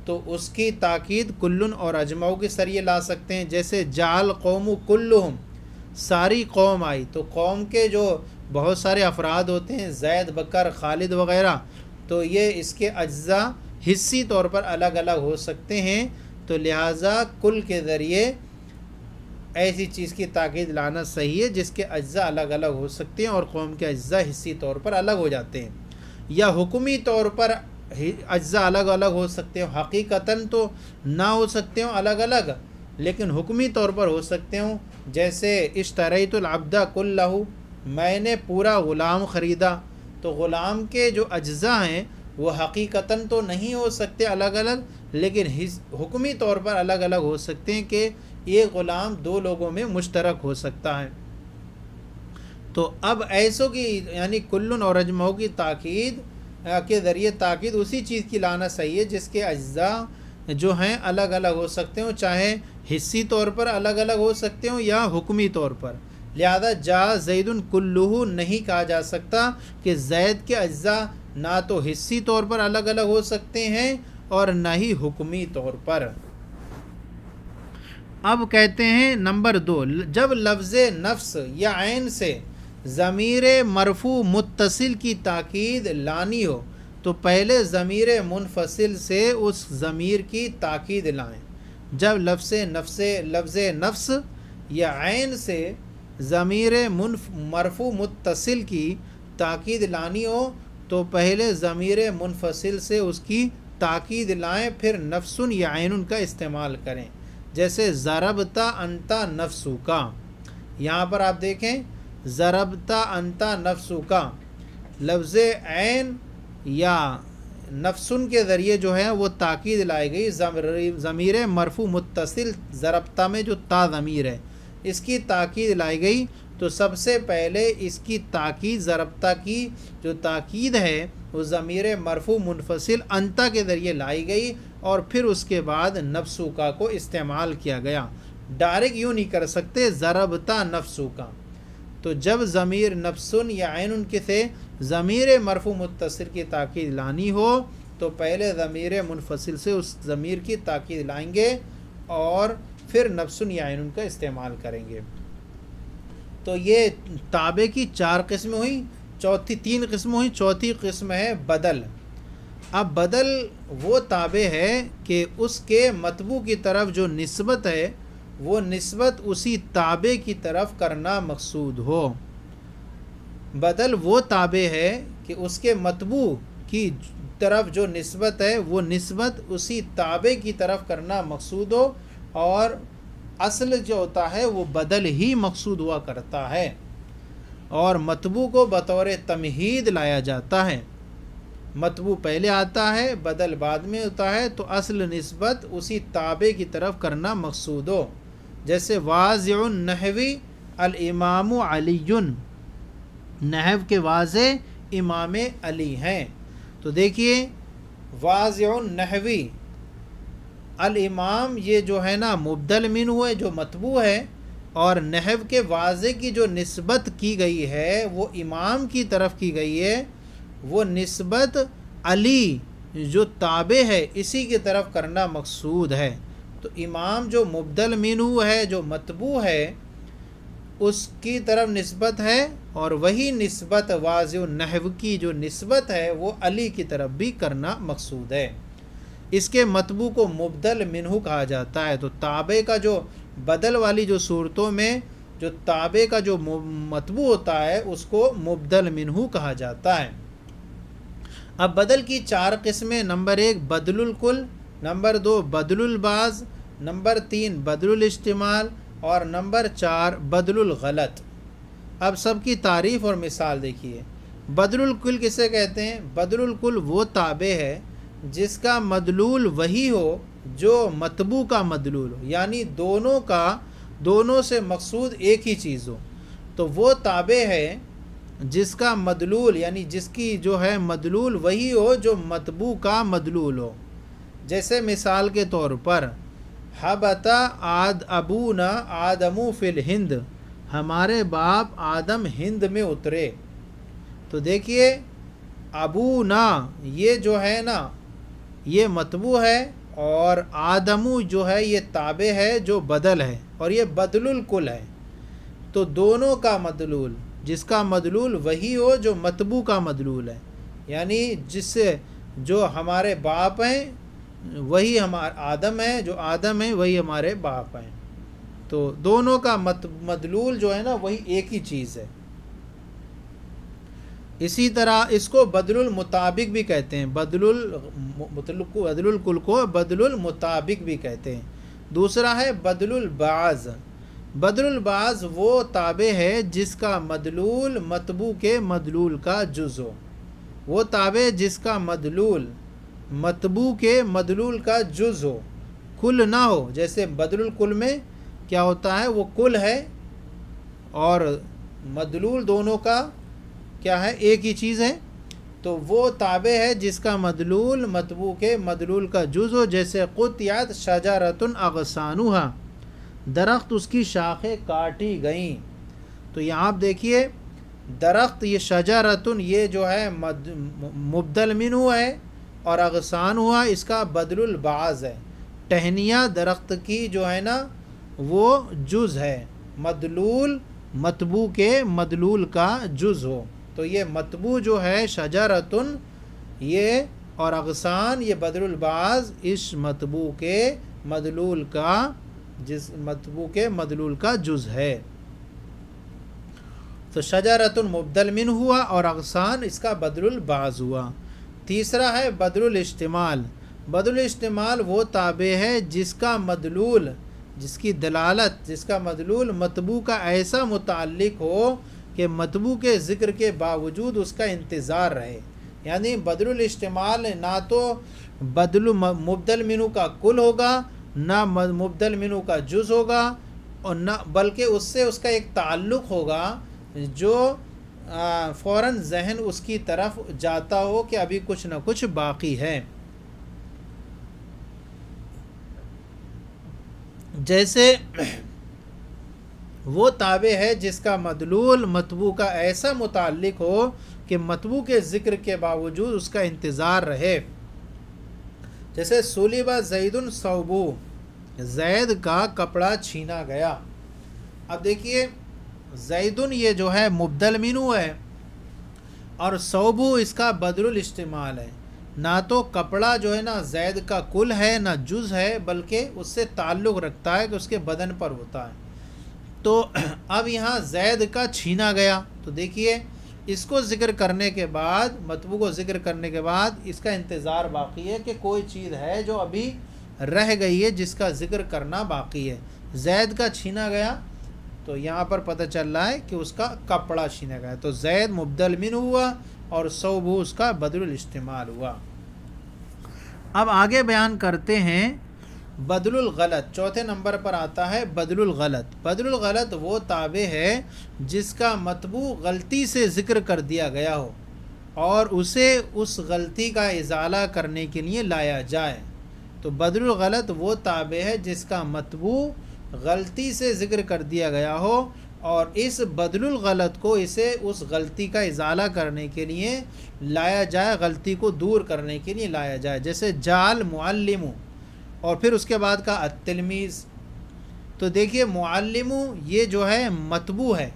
تو اس کی تاکید کلن اور اجمعو کے ذریعے لا سکتے ہیں۔ جیسے جال قوم کلہم، ساری قوم آئی۔ تو قوم کے جو بہت سارے افراد ہوتے ہیں، زید، بکر، خالد وغیرہ، تو یہ اس کے اجزاء حصی طور پر الگ الگ ہو سکتے ہیں، تو لہٰذا کل کے ذریعے ایسی چیز کی تاکید لانا صحیح ہے، جس کے اجزاء الگ الگ ہو سکتے ہیں اور قوم کے اجزاء حصی طور پر الگ ہو جاتے ہیں۔ یا حکومی طور پر اجزاء الگ الگ ہو سکتے ہوں، حقیقتاً تو نہ ہو سکتے ہوں الگ الگ، لیکن حکمی طور پر ہو سکتے ہوں۔ جیسے اشتریت العبدہ کل لہو میں نے پورا غلام خریدا، تو غلام کے جو اجزاء ہیں وہ حقیقتاً تو نہیں ہو سکتے الگ الگ، لیکن حکمی طور پر الگ الگ ہو سکتے ہیں کہ یہ غلام دو لوگوں میں مشترک ہو سکتا ہے۔ تو اب ایسوں کی یعنی کلن اور اجمعوں کی تاکید کے ذریعے تاکید اسی چیز کی لانا صحیح ہے جس کے اجزاء جو ہیں الگ الگ ہو سکتے ہوں، چاہے حصی طور پر الگ الگ ہو سکتے ہوں یا حکمی طور پر۔ لہذا جا زید الکلو نہیں کہا جا سکتا کہ زید کے اجزاء نہ تو حصی طور پر الگ الگ ہو سکتے ہیں اور نہ ہی حکمی طور پر۔ اب کہتے ہیں نمبر دو، جب لفظ نفس یا عین سے ضمیر مرفو متصل کی تاکید لانی ہو، تو پہلے ضمیر منفصل سے اس ضمیر کی تاکید لائیں۔ جب لفظ نفس لفظ نفس یا عین سے ضمیر منف مرفو متصل کی تاکید لانی ہو تو پہلے ضمیر منفصل سے اس کی تاکید لائیں، پھر نفسن یا عین کا استعمال کریں۔ جیسے ضربتا انتا نفسو کا۔ یہاں پر آپ دیکھیں، ضربتا انتا نفسو کا۔ لفظ عین یا نفسن کے ذریعے جو ہے وہ تاکید لائی گئی۔ ضمیر مرفو متصل، ضربتا میں جو تا ضمیر ہے، اس کی تاکید لائی گئی۔ تو سب سے پہلے اس کی تاکید ضربتا کی جو تاکید ہے، وہ ضمیر مرفو منفصل انتا کے ذریعے لائی گئی اور پھر اس کے بعد نفسو کا کو استعمال کیا گیا۔ ڈائریکٹ یوں نہیں کر سکتے ضربتا نفسو کا تو جب ضمیر نفسن یا عین ان کے سے ضمیر مرفو متصر کی تاکید لانی ہو، تو پہلے ضمیر منفصل سے اس ضمیر کی تاکید لائیں گے اور پھر نفسن یا عین ان کا استعمال کریں گے۔ تو یہ تابع کی چار قسمیں ہوئیں، چوتھی تین قسمیں ہوئیں، چوتھی قسم ہے بدل۔ اب بدل وہ تابع ہے کہ اس کے متبو کی طرف جو نسبت ہے، وہ نسبت اسی تابع کی طرف کرنا مقصود ہو۔ بدل وہ تابع ہے کہ اس کے متبوع کی طرف جو نسبت ہے، وہ نسبت اسی تابع کی طرف کرنا مقصود ہو اور اصل جو ہوتا ہے وہ بدل ہی مقصود ہوا کرتا ہے اور متبو کو بطور تمہید لایا جاتا ہے۔ متبو پہلے آتا ہے، بدل بعد میں ہوتا ہے، تو اصل نسبت اسی تابع کی طرف کرنا مقصود ہو۔ جیسے واضع النحوی الامام علی۔ نحو کے واضح امام علی ہیں۔ تو دیکھیے، واضع النحوی الامام یہ جو ہے نا، مبدل من ہوئے، جو متبو ہے، اور نحو کے واضح کی جو نسبت کی گئی ہے، وہ امام کی طرف کی گئی ہے، وہ نسبت علی جو تابع ہے، اسی کی طرف کرنا مقصود ہے۔ تو امام جو مبدل مینو ہے، جو متبو ہے، اس کی طرف نسبت ہے، اور وہی نسبت واضح نحو کی جو نسبت ہے، وہ علی کی طرف بھی کرنا مقصود ہے۔ اس کے متبو کو مبدل منہو کہا جاتا ہے۔ تو تابع کا جو بدل والی جو صورتوں میں جو تابع کا جو متبو ہوتا ہے، اس کو مبدل منہو کہا جاتا ہے۔ اب بدل کی چار قسمیں، نمبر ایک بدل الکل، نمبر دو بدل الباز، نمبر تین بدل الاجتمال اور نمبر چار بدل الغلط۔ اب سب کی تعریف اور مثال دیکھیے۔ بدل الکل کسے کہتے ہیں؟ بدل الکل وہ تابع ہے جس کا مدلول وہی ہو جو متبو کا مدلول ہو یعنی دونوں کا، دونوں سے مقصود ایک ہی چیز ہو۔ تو وہ تابع ہے جس کا مدلول یعنی جس کی جو ہے مدلول وہی ہو جو متبو کا مدلول ہو۔ جیسے مثال کے طور پر حبتا آد ابو نہ آدمو فل ہند ہمارے باپ آدم ہند میں اترے۔ تو دیکھیے ابو نا یہ جو ہے نا یہ متبو ہے اور آدمو جو ہے یہ تابع ہے جو بدل ہے اور یہ بدل الکل ہے۔ تو دونوں کا مدلول، جس کا مدلول وہی ہو جو متبو کا مدلول ہے۔ یعنی جس سے جو ہمارے باپ ہیں، وہی ہمارا آدم ہے جو آدم ہے وہی ہمارے باپ ہیں۔ تو دونوں کا مدلول جو ہے نا، وہی ایک ہی چیز ہے۔ اسی طرح اس کو بدل المطابق بھی کہتے ہیں، بدل مطلب بدل الکل کو بدل المطابق بھی کہتے ہیں۔ دوسرا ہے بدل البعض۔ بدل البعض وہ تابع ہے جس کا مدلول متبو کے مدلول کا جز ہو وہ تابع جس کا مدلول متبو کے مدلول کا جز ہو کل نہ ہو، جیسے بدل الکل میں کیا ہوتا ہے؟ وہ کل ہے اور مدلول دونوں کا کیا ہے؟ ایک ہی چیز ہے تو وہ تابع ہے جس کا مدلول متبو کے مدلول کا جز ہو، جیسے قطیات شجارتن اغسانوہا۔ درخت اس کی شاخیں کاٹی گئیں۔ تو یہاں آپ دیکھیے، درخت یہ شجارتن یہ جو ہے مبدل منو ہے اور اغسان ہوا، اس کا بدل البعض ہے۔ ٹہنیاں درخت کی جو ہے نا، وہ جز ہے۔ مدلول متبو کے مدلول کا جز ہو۔ تو یہ متبو جو ہے شجرتن، یہ اور اغسان یہ بدر الباز اس متبو کے مدلول کا جس متبو کے مدلول کا جز ہے۔ تو شجرت مبدل من ہوا اور اغسان اس کا بدر الباز ہوا۔ تیسرا ہے بدر الاجتمال۔ بدر الاجتمال وہ تابع ہے جس کا مدلول، جس کی دلالت، جس کا مدلول متبو کا ایسا متعلق ہو کہ متبو کے ذکر کے باوجود اس کا انتظار رہے۔ یعنی بدل الاجتمال نہ تو بدل مبدل منو کا کل ہوگا، نہ مبدل منو کا جز ہوگا، اور نہ، بلکہ اس سے اس کا ایک تعلق ہوگا جو فوراً ذہن اس کی طرف جاتا ہو کہ ابھی کچھ نہ کچھ باقی ہے۔ جیسے وہ تابع ہے جس کا مدلول متبو کا ایسا متعلق ہو کہ متبو کے ذکر کے باوجود اس کا انتظار رہے۔ جیسے سلیبہ زید الصوبو زید کا کپڑا چھینا گیا۔ اب دیکھیے، زیدن یہ جو ہے مبدل مینو ہے اور صوبو اس کا بدر الاجتمال ہے۔ نہ تو کپڑا جو ہے نا زید کا کل ہے، نہ جز ہے، بلکہ اس سے تعلق رکھتا ہے کہ اس کے بدن پر ہوتا ہے۔ تو اب یہاں زید کا چھینا گیا۔ تو دیکھیے، اس کو ذکر کرنے کے بعد متبو کو ذکر کرنے کے بعد اس کا انتظار باقی ہے کہ کوئی چیز ہے جو ابھی رہ گئی ہے، جس کا ذکر کرنا باقی ہے۔ زید کا چھینا گیا۔ تو یہاں پر پتہ چل رہا ہے کہ اس کا کپڑا چھینا گیا۔ تو زید مبدل من ہوا اور صوبو اس کا بدر الاستعمال ہوا۔ اب آگے بیان کرتے ہیں بدل الغلط چوتھے نمبر پر آتا ہے بدل الغلط بدل الغلط وہ تابع ہے جس کا متبو غلطی سے ذکر کر دیا گیا ہو اور اسے اس غلطی کا ازالہ کرنے کے لیے لایا جائے۔ تو بدل الغلط وہ تابع ہے جس کا متبو غلطی سے ذکر کر دیا گیا ہو اور اس بدل الغلط کو اسے اس غلطی کا ازالہ کرنے کے لیے لایا جائے، غلطی کو دور کرنے کے لیے لایا جائے۔ جیسے جال معلم اور پھر اس کے بعد کا التلمیز۔ تو دیکھیے معلم یہ جو ہے متبو ہے،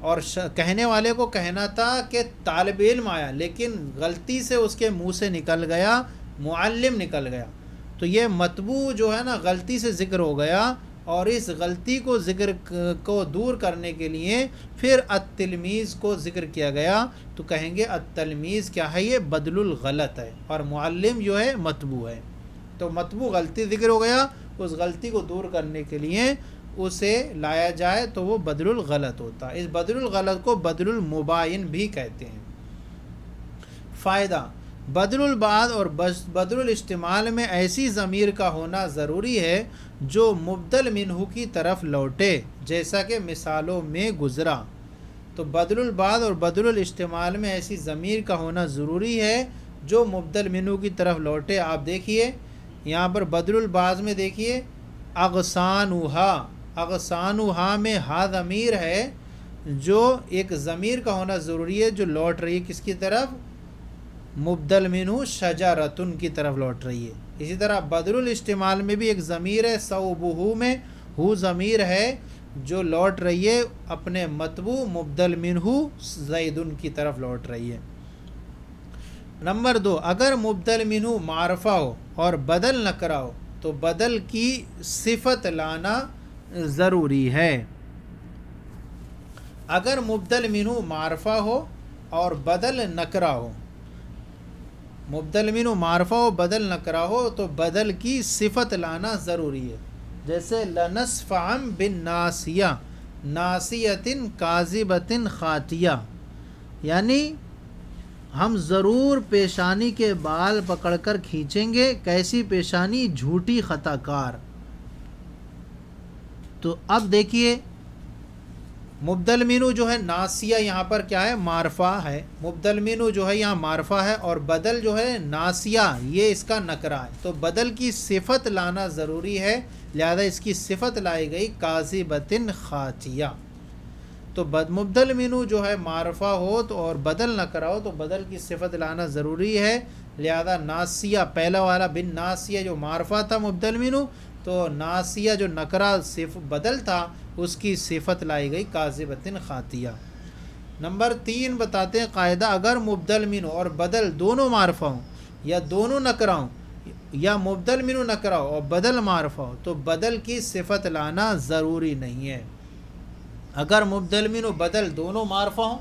اور کہنے والے کو کہنا تھا کہ طالب علم آیا، لیکن غلطی سے اس کے منہ سے نکل گیا، معلم نکل گیا۔ تو یہ متبو جو ہے نا، غلطی سے ذکر ہو گیا، اور اس غلطی کو ذکر کو دور کرنے کے لیے پھر التلمیز کو ذکر کیا گیا۔ تو کہیں گے التلمیز کیا ہے؟ یہ بدل الغلط ہے، اور معلم جو ہے متبو ہے۔ تو متبو غلطی ذکر ہو گیا، اس غلطی کو دور کرنے کے لیے اسے لایا جائے تو وہ بدل الغلط ہوتا۔ ہے اس بدل الغلط کو بدل المبائن بھی کہتے ہیں۔ فائدہ، بدل البعد اور بدل الاجتمال میں ایسی ضمیر کا ہونا ضروری ہے جو مبدل منہو کی طرف لوٹے، جیسا کہ مثالوں میں گزرا۔ تو بدل البعد اور بدل الاجتمال میں ایسی ضمیر کا ہونا ضروری ہے جو مبدل منہو کی طرف لوٹے۔ آپ دیکھیے یہاں پر بدر الباز میں دیکھیے اغسان ہا اغسان ہا میں ہا ضمیر ہے، جو ایک ضمیر کا ہونا ضروری ہے، جو لوٹ رہی ہے کس کی طرف؟ مبدل منو شجا رتن کی طرف لوٹ رہی ہے۔ اسی طرح بدر الاجتمال میں بھی ایک ضمیر ہے سو بہو میں ہو ضمیر ہے، جو لوٹ رہی ہے، اپنے متبو مبدل منہو زیدن کی طرف لوٹ رہی ہے۔ نمبر دو، اگر مبدل منہو معرفہ ہو اور بدل نہ کراؤ، تو بدل کی صفت لانا ضروری ہے۔ اگر مبدل منو معرفہ ہو اور بدل نکرا ہو مبدل منو معرفہ ہو، بدل نکرا ہو تو بدل کی صفت لانا ضروری ہے۔ جیسے لنس فام بن ناسیہ ناسیتن کاذبتن خاتیہ یعنی ہم ضرور پیشانی کے بال پکڑ کر کھینچیں گے، کیسی پیشانی؟ جھوٹی خطا کار۔ تو اب دیکھیے، مبدل مینو جو ہے، ناسیہ یہاں پر کیا ہے؟ معرفہ ہے۔ مبدل مینو جو ہے، یہاں معرفہ ہے اور بدل جو ہے، ناسیہ۔ یہ اس کا نکرا ہے۔ تو بدل کی صفت لانا ضروری ہے، لہذا اس کی صفت لائی گئی قاضی بطن خاتیہ تو بد، مبدل مینو جو ہے معرفہ ہو تو اور بدل نہ کراؤ تو بدل کی صفت لانا ضروری ہے۔ لہذا ناسیہ پہلا والا بن ناسیہ جو معرفہ تھا مبدل مینو تو ناسیہ جو نکرا صف، بدل تھا اس کی صفت لائی گئی کاذبتن خاتیہ۔ نمبر تین بتاتے ہیں قاعدہ اگر مبدل منو اور بدل دونوں معرفہ ہوں یا دونوں نکرا ہوں یا مبدل منو نکرا ہو اور بدل معرفہ ہو تو بدل کی صفت لانا ضروری نہیں ہے۔ اگر مبدل منو بدل دونوں معرفہ ہوں،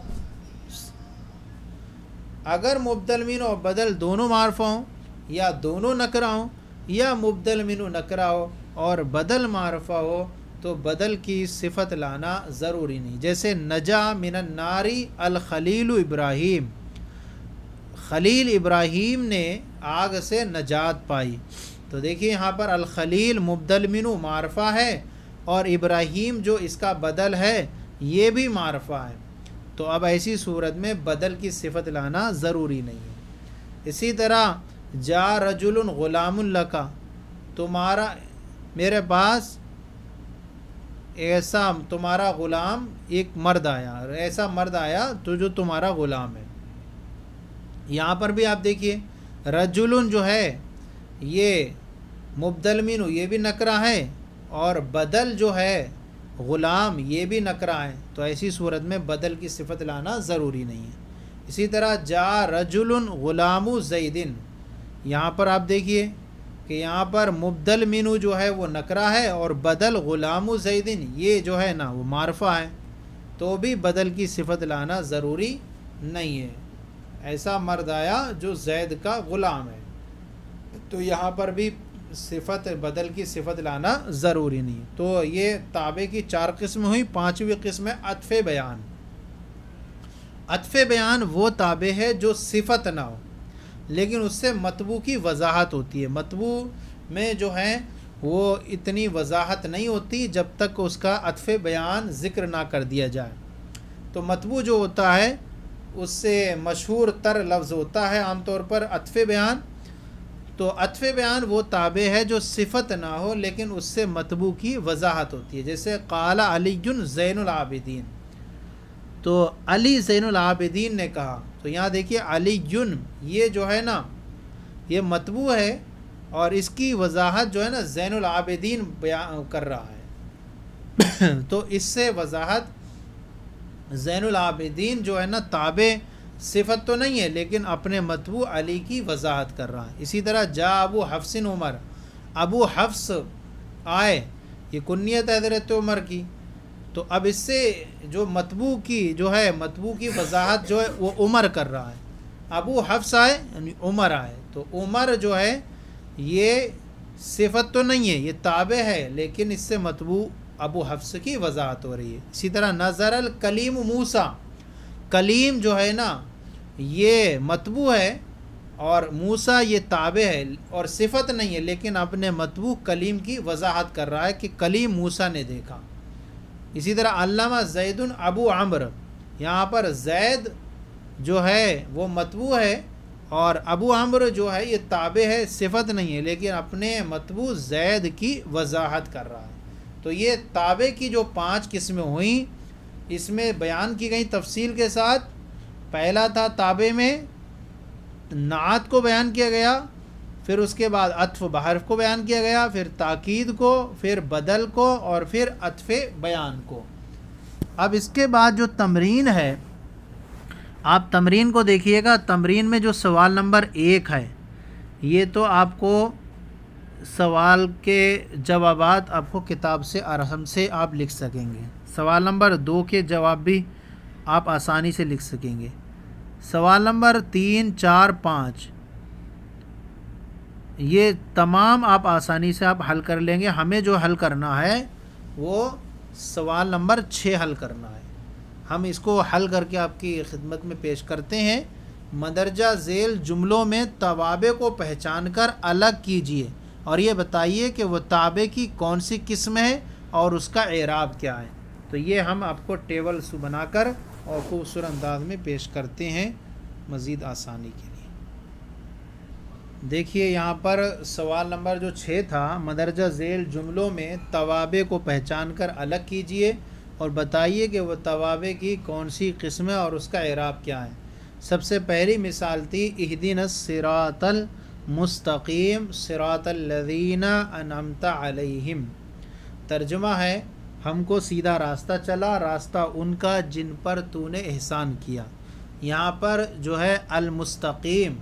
اگر مبدل منو اور بدل دونوں معرفہ ہوں، یا دونوں نکرا ہوں، یا مبدل منو نکرا ہو اور بدل معرفہ ہو، تو بدل کی صفت لانا ضروری نہیں۔ جیسے نجا من الناری الخلیل ابراہیم۔ خلیل ابراہیم نے آگ سے نجات پائی۔ تو دیکھیے یہاں پر الخلیل مبدل منو معرفہ ہے اور ابراہیم جو اس کا بدل ہے، یہ بھی معرفہ ہے۔ تو اب ایسی صورت میں بدل کی صفت لانا ضروری نہیں ہے۔ اسی طرح، جا رجل غلام اللہ کا تمہارا، میرے پاس ایسا تمہارا غلام ایک مرد آیا ایسا مرد آیا تو جو تمہارا غلام ہے۔ یہاں پر بھی آپ دیکھیے رجل جو ہے، یہ مبدل ہو یہ بھی نکرا ہے۔ اور بدل جو ہے غلام یہ بھی نکرا ہے تو ایسی صورت میں بدل کی صفت لانا ضروری نہیں ہے۔ اسی طرح جا رجل غلام زیدن۔ یہاں پر آپ دیکھیے کہ یہاں پر مبدل مینو جو ہے وہ نکرا ہے اور بدل غلام زیدن، یہ جو ہے نا وہ معرفہ ہے۔ تو بھی بدل کی صفت لانا ضروری نہیں ہے۔ ایسا مرد آیا جو زید کا غلام ہے۔ تو یہاں پر بھی صفت بدل کی صفت لانا ضروری نہیں۔ تو یہ تابع کی چار قسم ہوئی، پانچویں قسم ہے اطف بیان۔ اطف بیان وہ تابع ہے جو صفت نہ ہو، لیکن اس سے متبو کی وضاحت ہوتی ہے۔ متبو میں جو ہے وہ اتنی وضاحت نہیں ہوتی جب تک اس کا اطف بیان ذکر نہ کر دیا جائے۔ تو متبو جو ہوتا ہے، اس سے مشہور تر لفظ ہوتا ہے عام طور پر اطف بیان۔ تو اطف بیان وہ تابع ہے جو صفت نہ ہو، لیکن اس سے متبو کی وضاحت ہوتی ہے۔ جیسے قالا علی زین العابدین۔ تو علی زین العابدین نے کہا، تو یہاں دیکھیے علی جن یہ جو ہے نا، یہ متبو ہے اور اس کی وضاحت جو ہے نا زین العابدین بیان کر رہا ہے۔ تو اس سے وضاحت زین العابدین جو ہے نا تابع صفت تو نہیں ہے، لیکن اپنے متبو علی کی وضاحت کر رہا ہے۔ اسی طرح جا ابو حفصن عمر۔ ابو حفص آئے، یہ کنیت حضرت عمر کی۔ تو اب اس سے جو متبو کی جو ہے متبو کی وضاحت جو ہے، وہ عمر کر رہا ہے۔ ابو حفظ آئے یعنی عمر آئے۔ تو عمر جو ہے، یہ صفت تو نہیں ہے، یہ تابع ہے، لیکن اس سے متبو ابو حفظ کی وضاحت ہو رہی ہے۔ اسی طرح نظر الکلیم موسا کلیم جو ہے نا یہ متبو ہے اور موسا یہ تابع ہے اور صفت نہیں ہے، لیکن اپنے متبو کلیم کی وضاحت کر رہا ہے کہ کلیم موسا نے دیکھا۔ اسی طرح علامہ زید ابو عمر یہاں پر زید جو ہے وہ متبو ہے اور ابو عمر جو ہے یہ تابع ہے، صفت نہیں ہے، لیکن اپنے متبو زید کی وضاحت کر رہا ہے۔ تو یہ تابع کی جو پانچ قسمیں ہوئیں، اس میں بیان کی گئی تفصیل کے ساتھ۔ پہلا تھا تابع میں، نعت کو بیان کیا گیا، پھر اس کے بعد عطف بحرف کو بیان کیا گیا، پھر تاکید کو، پھر بدل کو، اور پھر عطف بیان کو۔ اب اس کے بعد جو تمرین ہے، آپ تمرین کو دیکھیے گا۔ تمرین میں جو سوال نمبر ایک ہے، یہ تو آپ کو سوال کے جوابات آپ کو کتاب سے آرام سے آپ لکھ سکیں گے۔ سوال نمبر دو کے جواب بھی آپ آسانی سے لکھ سکیں گے۔ سوال نمبر تین، چار، پانچ۔ یہ تمام آپ آسانی سے آپ حل کر لیں گے۔ ہمیں جو حل کرنا ہے، وہ سوال نمبر چھ حل کرنا ہے۔ ہم اس کو حل کر کے آپ کی خدمت میں پیش کرتے ہیں۔ مدرجہ ذیل جملوں میں توابع کو پہچان کر الگ کیجیے۔ اور یہ بتائیے کہ وہ تابع کی کون سی قسم ہے اور اس کا اعراب کیا ہے۔ تو یہ ہم آپ کو ٹیبلس بنا کر اور خوبصورت انداز میں پیش کرتے ہیں مزید آسانی کے لیے۔ دیکھیے یہاں پر سوال نمبر جو چھ تھا، مدرجہ ذیل جملوں میں توابع کو پہچان کر الگ کیجیے اور بتائیے کہ وہ توابع کی کون سی قسم ہے اور اس کا اعراب کیا ہے۔ سب سے پہلی مثال تھی اہدین الصراط المستقیم، صراط الذین انعمت علیہم۔ ترجمہ ہے ہم کو سیدھا راستہ چلا، راستہ ان کا جن پر تو نے احسان کیا۔ یہاں پر جو ہے المستقیم۔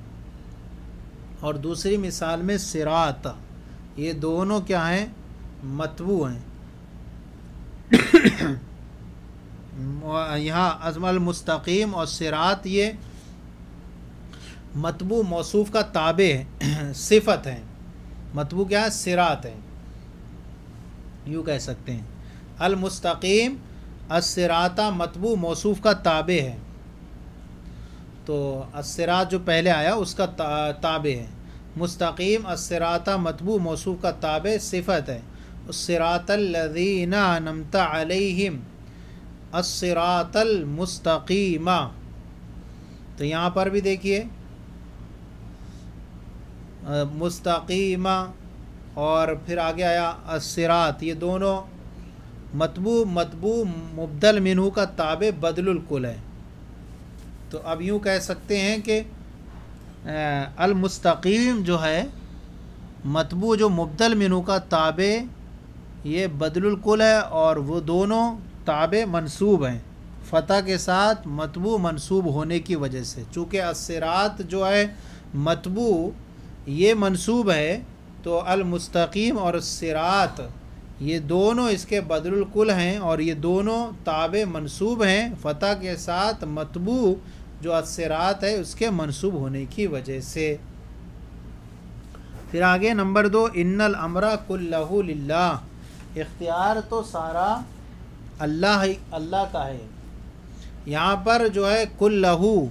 اور دوسری مثال میں سرات یہ دونوں کیا ہیں؟ متبو ہیں۔ یہاں عزم المستقیم اور سرات یہ متبو موصوف کا تابع ہے صفت ہے متبو کیا ہے؟ سرات ہے یوں کہہ سکتے ہیں۔ المستقیم اسراتا متبو موصوف کا تابع ہے۔ تو اسرات جو پہلے آیا اس کا تابع ہے۔ مستقیم اسراتا متبو موصوف کا تابع صفت ہے۔ اسرات الذین نمتا علیہم۔ اسرات المستقیمہ تو یہاں پر بھی دیکھیے۔ مستقیمہ اور پھر آگے آیا اسرات یہ دونوں متبو متبو مبدل منو کا تابع بدل الکل ہے۔ تو اب یوں کہہ سکتے ہیں کہ المستقیم جو ہے متبو جو مبدل منو کا تابع، یہ بدل الکل ہے اور وہ دونوں تابع منصوب ہیں۔ فتح کے ساتھ متبو منصوب ہونے کی وجہ سے۔ چونکہ اسرات جو ہے متبو یہ منصوب ہے، تو المستقیم اور سرات یہ دونوں اس کے بدل الکل ہیں اور یہ دونوں تابع منصوب ہیں، فتح کے ساتھ متبو جو اثرات ہے، اس کے منصوب ہونے کی وجہ سے۔ پھر آگے نمبر دو، ان الامرا کل للہ۔ اختیار تو سارا اللہ اللہ کا ہے۔ یہاں پر جو ہے کل لہو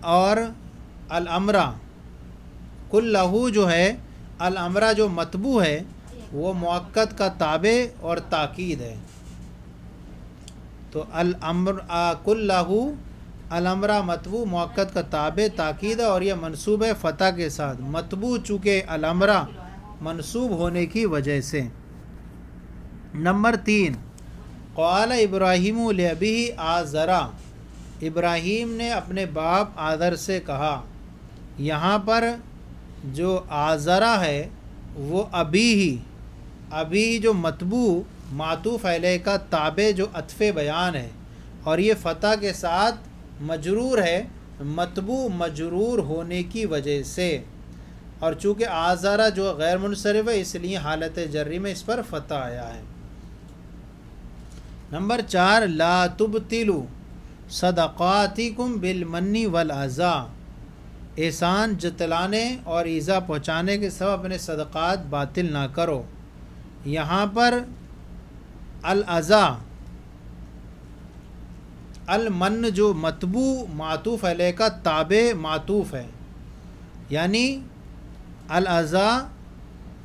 اور الامرا کل لہو جو ہے الامرا جو متبو ہے وہ موقع کا تابع اور تاکید ہے۔ تو الامر کل لہو الامرا متبو موقع کا تابع، تاکید ہے اور یہ منصوب ہے فتح کے ساتھ۔ متبو چونکہ الامرا منصوب ہونے کی وجہ سے۔ نمبر تین، قال ابراہیم البی آذرا ابراہیم نے اپنے باپ آذر سے کہا، یہاں پر جو آذرا ہے، وہ ابھی ہی ابھی جو متبو معطوف علیہ کا تابع جو اطف بیان ہے اور یہ فتح کے ساتھ مجرور ہے متبو مجرور ہونے کی وجہ سے۔ اور چونکہ آزارہ جو غیر منصرف ہے، اس لیے حالت جری میں اس پر فتح آیا ہے۔ نمبر چار، لا تبتلو صدقاتکم بالمنی والاذا احسان جتلانے اور ایزا پہنچانے کے سب اپنے صدقات باطل نہ کرو۔ یہاں پر الاضا المن جو متبو معطوف علیہ کا تابع معطوف ہے یعنی الاضا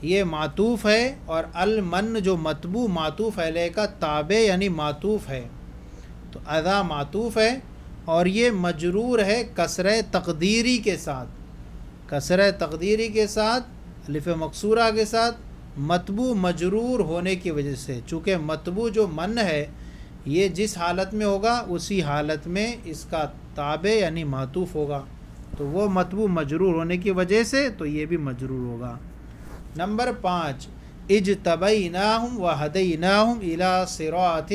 یہ معطوف ہے اور المن جو متبو معطوف علیہ کا تابع یعنی معطوف ہے، تو اضا معطوف ہے اور یہ مجرور ہے کثر تقدیری کے ساتھ کثر تقدیری کے ساتھ لف مقصورہ کے ساتھ متبو مجرور ہونے کی وجہ سے، چونکہ متبو جو من ہے، یہ جس حالت میں ہوگا، اسی حالت میں اس کا تابع یعنی معطوف ہوگا۔ تو وہ متبو مجرور ہونے کی وجہ سے تو یہ بھی مجرور ہوگا۔ نمبر پانچ اجتبئی ناہم و ہدئی ناہم الا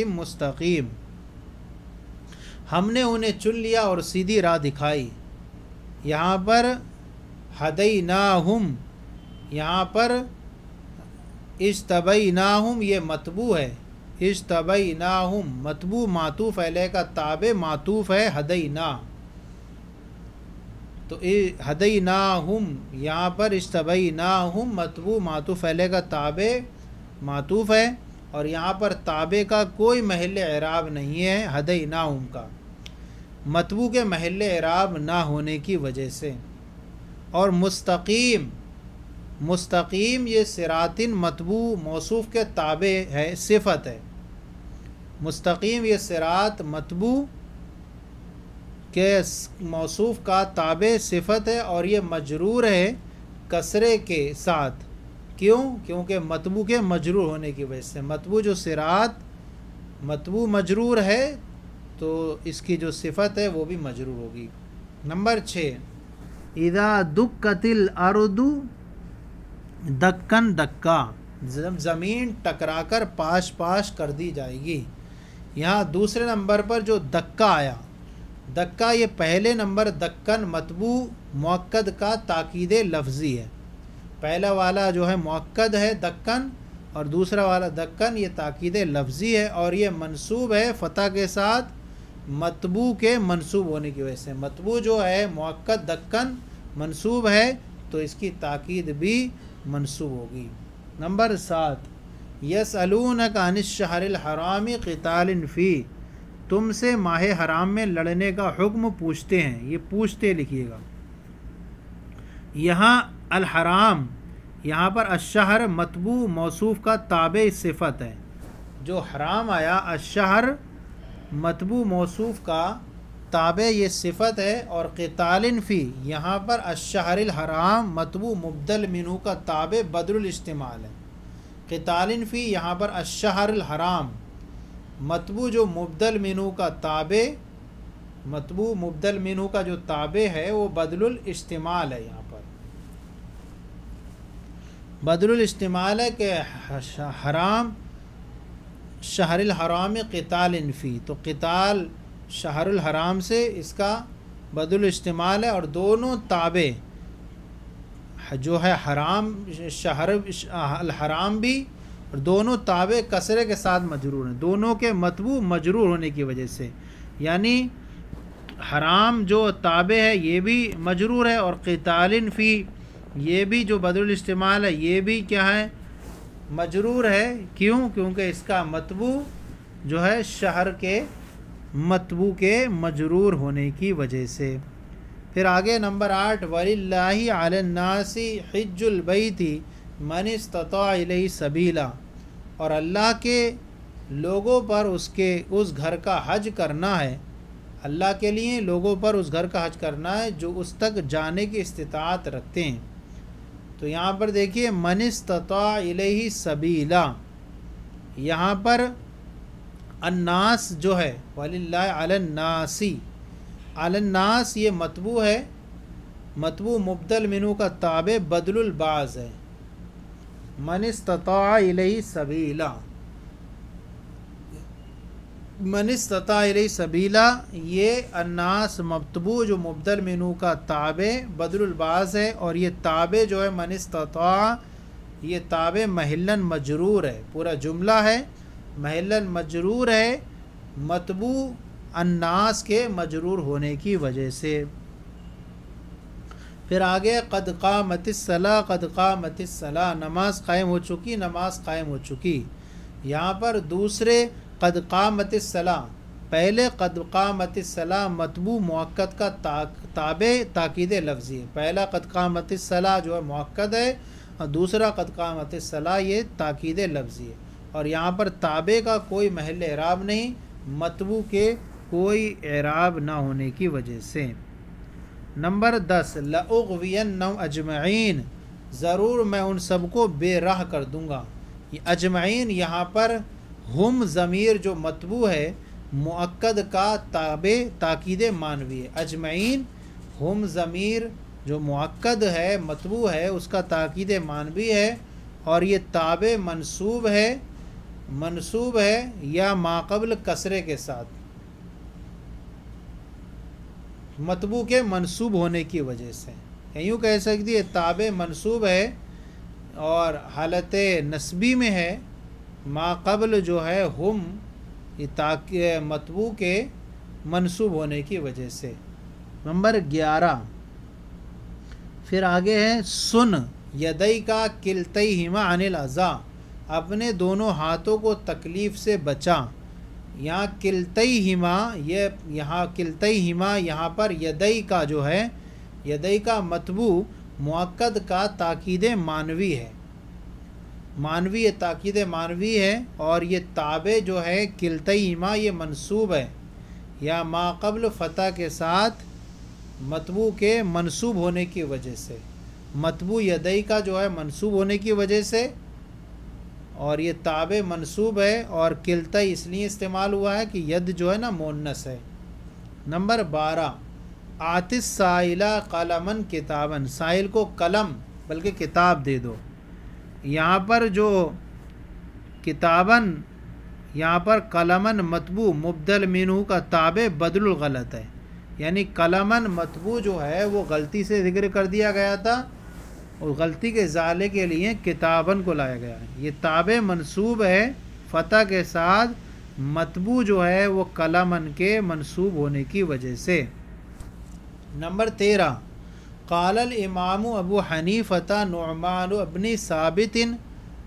مستقیم۔ ہم نے انہیں چن لیا اور سیدھی راہ دکھائی۔ یہاں پر ہدئی ناہم یہاں پر اجتبئی ناہم یہ متبو ہے۔ اجتبئی ناہم متبو معطوف علیہ کا تابع معطوف ہے ہدئی نا تو ہدئی نا ہم یہاں پر اشتبئی نا ہم متبو علیہ کا تابع معطوف ہے۔ اور یہاں پر تابع کا کوئی محل اعراب نہیں ہے ہدئی ناہم کا۔ متبو کے محل اعراب نہ ہونے کی وجہ سے۔ اور مستقیم مستقیم یہ سراتن متبو موصوف کے تابع ہے، صفت ہے۔ مستقیم یہ سرات متبو کہ موصوف کا تابع صفت ہے اور یہ مجرور ہے کسرے کے ساتھ۔ کیوں؟ کیونکہ متبو کے مجرور ہونے کی وجہ سے۔ متبو جو سرات متبو مجرور ہے تو اس کی جو صفت ہے وہ بھی مجرور ہوگی۔ نمبر چھ۔ ادا دک قتل اردو دکن دکا۔ زمین ٹکرا کر پاش پاش کر دی جائے گی۔ یہاں دوسرے نمبر پر جو دکا آیا۔ دکا یہ پہلے نمبر دکن متبو موقد کا تاکید لفظی ہے۔ پہلا والا جو ہے موقد ہے دکن اور دوسرا والا دکن یہ تاکید لفظی ہے اور یہ منصوب ہے فتح کے ساتھ متبو کے منصوب ہونے کی وجہ سے۔ متبو جو ہے موقع دکن منصوب ہے تو اس کی تاکید بھی منصوب ہوگی۔ نمبر سات یس علون شہر الحرامی قطال فی۔ تم سے ماہ حرام میں لڑنے کا حکم پوچھتے ہیں۔ یہ پوچھتے لکھیے گا۔ یہاں الحرام، یہاں پر اشہر متبو موصوف کا تابع صفت ہے۔ جو حرام آیا اشہر متبو موصوف کا تابع یہ صفت ہے اور قطالن فی، یہاں پر اشہر الحرام متبو مبدل منو کا تابع بدر الاستعمال ہے۔ قطالن فی، یہاں پر اشہر الحرام متبو جو مبدل مینو کا تابع متبو مبدل مینو کا جو تابع ہے، وہ بدل الاستعمال ہے یہاں پر۔ بدل الاستعمال ہے کہ حرام، شہر الحرام قتال انفی تو قتال شہر الحرام سے اس کا بد الاستعمال ہے اور دونوں تابع جو ہے حرام، شہر، الحرام بھی اور دونوں تابع کثرے کے ساتھ مجرور ہیں۔ دونوں کے متبو مجرور ہونے کی وجہ سے۔ یعنی حرام جو تابع ہے، یہ بھی مجرور ہے اور قطالن فی، یہ بھی جو بدر الاستعمال ہے، یہ بھی کیا ہے؟ مجرور ہے۔ کیوں؟ کیونکہ اس کا متبو جو ہے شہر کے متبو کے مجرور ہونے کی وجہ سے۔ پھر آگے نمبر آٹھ ولی اللہ علناسی حج البیتی من استطاع علیہ سبیلا اور اللہ کے لوگوں پر اس کے، اس گھر کا حج کرنا ہے۔ اللہ کے لیے لوگوں پر اس گھر کا حج کرنا ہے جو اس تک جانے کی استطاعت رکھتے ہیں۔ تو یہاں پر دیکھیے، من استطاع علیہ سبیلا یہاں پر اناس جو ہے ولی اللہ علناسی الناس یہ متبو ہے متبو مبدل منو کا تابع بدل الباز ہے۔ من استطاع الیہ سبیلا۔ من استطاع الیہ سبیلا، یہ الناس مبتبو جو مبدل منو کا تابع بدر الباز ہے، اور یہ تابع جو ہے، من استطاع، یہ تابع محلن مجرور ہے۔ پورا جملہ ہے۔ محلن مجرور ہے متبو الناس کے مجرور ہونے کی وجہ سے۔ پھر آگے، قد قامت الصلاح قد قامت الصلاح نماز قائم ہو چکی، نماز قائم ہو چکی۔ یہاں پر دوسرے، قد قامت الصلاح پہلے قد قامت الصلاح متبو موقع کا تابع، تاکید لفظی ہے۔ پہلا قد قامت الصلاح جو ہے موقع ہے، اور دوسرا قد قامت الصلاح یہ تاکید لفظی ہے۔ اور یہاں پر تابع کا کوئی محل اعراب نہیں متبو کے کوئی اعراب نہ ہونے کی وجہ سے۔ نمبر دس لغوین نو اجمعین۔ ضرور میں ان سب کو بے راہ کر دوں گا۔ اجمعین یہاں پر ہم ضمیر جو متبو ہے معقد کا تابع تاکید مانوی ہے۔ اجمعین ہم ضمیر جو معقد ہے متبو ہے، اس کا تاکید معنوی ہے اور یہ تابع منصوب ہے۔ منصوب ہے یا ماقبل کسرے کے ساتھ۔ متبو کے منصوب ہونے کی وجہ سے۔ یعنی یوں کہہ سکتی ہے، تابع منصوب ہے اور حالت نصبی میں ہے۔ ماقبل جو ہے، ہم، یہ متبو کے منصوب ہونے کی وجہ سے۔ نمبر گیارہ۔ پھر آگے ہے، سن یدئی کا کلتئی ہما انل ازا اپنے دونوں ہاتھوں کو تکلیف سے بچا۔ یہاں کلتئی ہما یہ یہاں کلتئی ہما یہاں پر یدئی کا جو ہے، یدئی کا متبو موقد کا تاکید معنوی ہے۔ معنوی یہ تاکید معنوی ہے اور یہ تابع جو ہے کلتئی ہما یہ منصوب ہے۔ یا ماقبل فتح کے ساتھ متبو کے منصوب ہونے کی وجہ سے۔ متبو یدئی کا جو ہے، منصوب ہونے کی وجہ سے۔ اور یہ تابع منصوب ہے اور کلتا اس لیے استعمال ہوا ہے کہ ید جو ہے نا مونس ہے۔ نمبر بارہ آتش سائلہ قلمن کتابن سائل کو قلم بلکہ کتاب دے دو۔ یہاں پر جو کتابن یہاں پر قلمن متبو مبدل مینو کا تابع بدل الغلط ہے۔ یعنی قلمن متبو جو ہے، وہ غلطی سے ذکر کر دیا گیا تھا۔ اور غلطی کے ضالے کے لیے کتابن کو لایا گیا ہے۔ یہ تابع منصوب ہے، فتح کے ساتھ متبو جو ہے وہ قلمن کے منصوب ہونے کی وجہ سے۔ نمبر تیرہ، قال الامام ابو حنیفتہ نعمان ابنی ثابت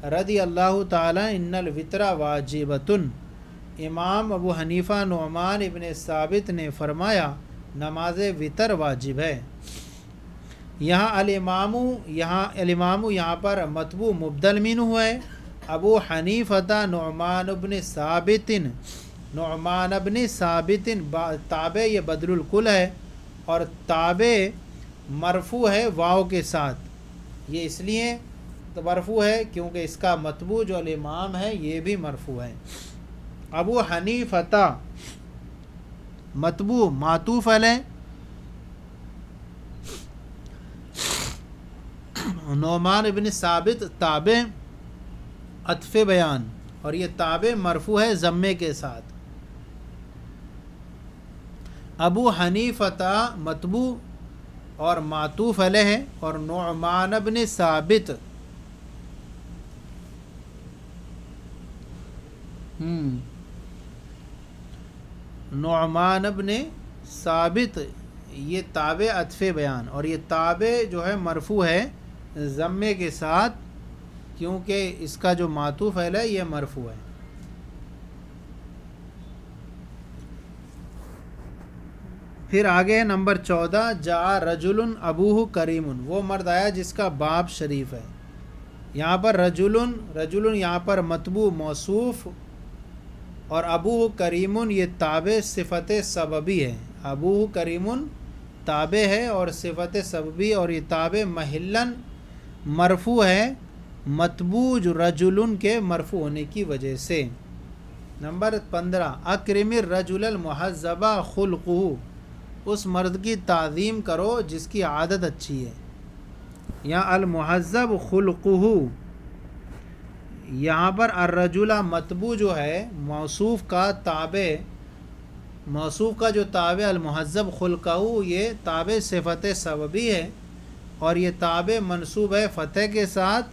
رضی اللہ تعالیٰ ان الوطرا واجبتن امام ابو حنیفہ نعمان ابن ثابت نے فرمایا، نماز وطر واجب ہے۔ یہاں الامام یہاں الامام یہاں پر متبو مبدل مین ہوا ہے۔ ابو حنیفتہ نعمان ابن ثابت، نعمان ابن ثابت تابع یہ بدر القل ہے اور تابع مرفو ہے واؤ کے ساتھ۔ یہ اس لیے مرفو ہے کیونکہ اس کا متبو جو الامام ہے یہ بھی مرفو ہے۔ ابو حنیفتہ متبو معطوف علیہ نعمان ابن ثابت تابع اطف بیان اور یہ تابع مرفو ہے ضمے کے ساتھ۔ ابو حنیفتہ متبو اور معطوف علیہ ہے اور نعمان ابن ثابت۔ نعمان ابن ثابت، یہ تابع اطف بیان اور یہ تابع جو ہے مرفو ہے۔ ضمے کے ساتھ، کیونکہ اس کا جو معطوف ہے یہ مرفو ہے۔ پھر آگے نمبر چودہ، جا رجل ابوہ کریم وہ مرد آیا جس کا باپ شریف ہے۔ یہاں پر رجل رجل یہاں پر متبو موصوف، اور ابو کریم یہ تابع صفت سببی ہے۔ ابو کریم تابع ہے اور صفت سببی، اور یہ تابع محلن مرفو ہے متبوج رجل کے مرفو ہونے کی وجہ سے۔ نمبر پندرہ، اکرم رجل المحذبہ خلق اس مرد کی تعظیم کرو جس کی عادت اچھی ہے۔ یا المحذب خلق یہاں پر الرجلہ متبو جو ہے، موصوف کا تابع۔ موصوف کا جو تابع المحذب خلقہ، یہ تابع صفت سببی ہے۔ اور یہ تابع منصوب ہے فتح کے ساتھ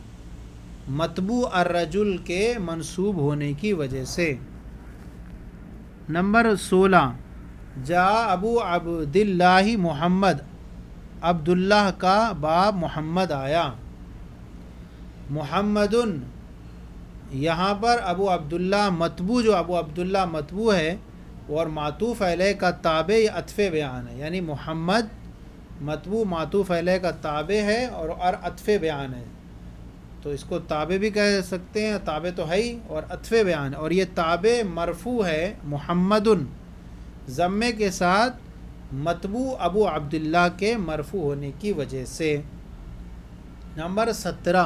متبو الرجل کے منصوب ہونے کی وجہ سے۔ نمبر سولہ، جا ابو عبد اللہ محمد، عبداللہ کا باب محمد آیا۔ محمد یہاں پر ابو عبداللہ متبو جو ابو عبداللہ متبو ہے، اور معطوف علیہ کا تابع اطف بیان ہے یعنی محمد متبو معطوف علیہ کا تابع ہے اور اطف بیان ہے۔ تو اس کو تابع بھی کہہ سکتے ہیں، تابع تو ہے ہی، اور اطف بیان۔ اور یہ تابع مرفو ہے، محمد۔ ضمے کے ساتھ متبو ابو عبداللہ کے مرفو ہونے کی وجہ سے۔ نمبر سترہ۔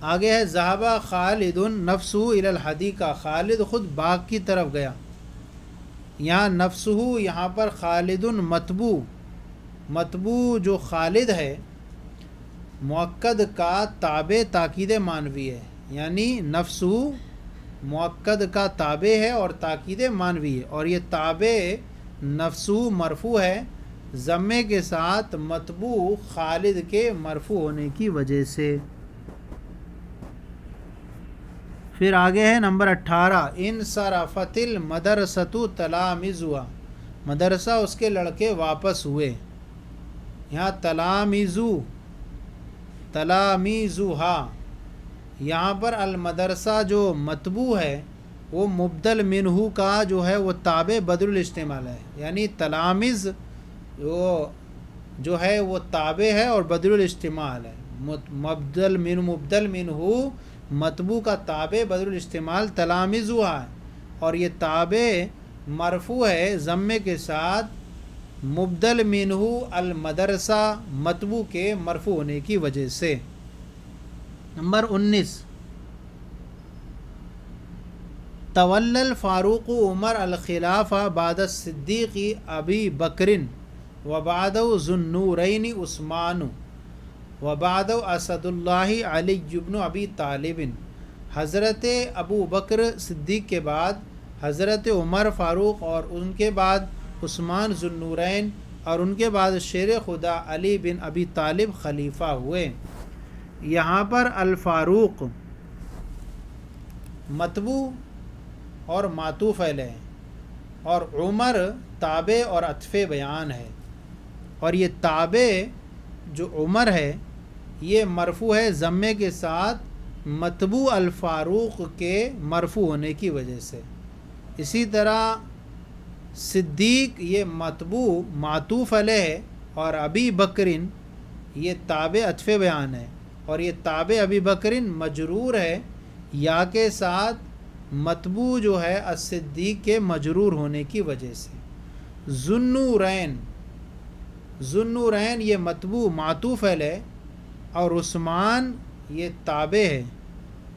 آگے ہے زہابہ خالد النفسو الحدی کا خالد خود باغ کی طرف گیا۔ یہاں نفسہو، یہاں پر خالد متبو متبو جو خالد ہے موقد کا تابع تاکید مانوی ہے یعنی نفسو موقد کا تابع ہے اور تاکید مانوی ہے، اور یہ تابع نفسو مرفو ہے ضمے کے ساتھ متبو خالد کے مرفو ہونے کی وجہ سے۔ پھر آگے ہے نمبر اٹھارہ، ان سرافت المدرسۃ تلامزوا مدرسہ اس کے لڑکے واپس ہوئے۔ یہاں تلامزو تلامیزوہا یہاں پر المدرسہ جو متبو ہے، وہ مبدل منہو کا جو ہے، وہ تابع بدر الاستعمال ہے۔ یعنی تلامز وہ جو ہے، وہ تابع ہے اور بدر الاستعمال ہے۔ مبدل من، مبدل منہو متبو کا تابع بدر الاستعمال تلامز ہوا ہے اور یہ تابع مرفوع ہے ضمے کے ساتھ مبدل منہو المدرسہ متبو کے مرفوع ہونے کی وجہ سے۔ نمبر انیس۔ طول فاروق عمر الخلاف بعد صدیقی ابی بکرن وباد ذنورین عثمان۔ وباد اسد اللہ علی جبن ابی طالب. حضرت ابو بکر صدیق کے بعد، حضرت عمر فاروق اور ان کے بعد عثمان ذنورین اور ان کے بعد شیر خدا علی بن ابی طالب خلیفہ ہوئے۔ یہاں پر الفاروق متبو اور ماتوف علیہ اور عمر تابع اور اطف بیان ہے۔ اور یہ تابع جو عمر ہے یہ مرفوع ہے ضمے کے ساتھ متبو الفاروق کے مرفوع ہونے کی وجہ سے۔ اسی طرح صدیق یہ متبو معطوف علیہ اور ابی بکرن یہ تابع اطف بیان ہے اور یہ تابع ابی بکرن مجرور ہے، یا کے ساتھ متبو جو ہے صدیق کے مجرور ہونے کی وجہ سے۔ ذنورین ذنورین یہ متبو معطوف علیہ اور عثمان یہ تابع ہے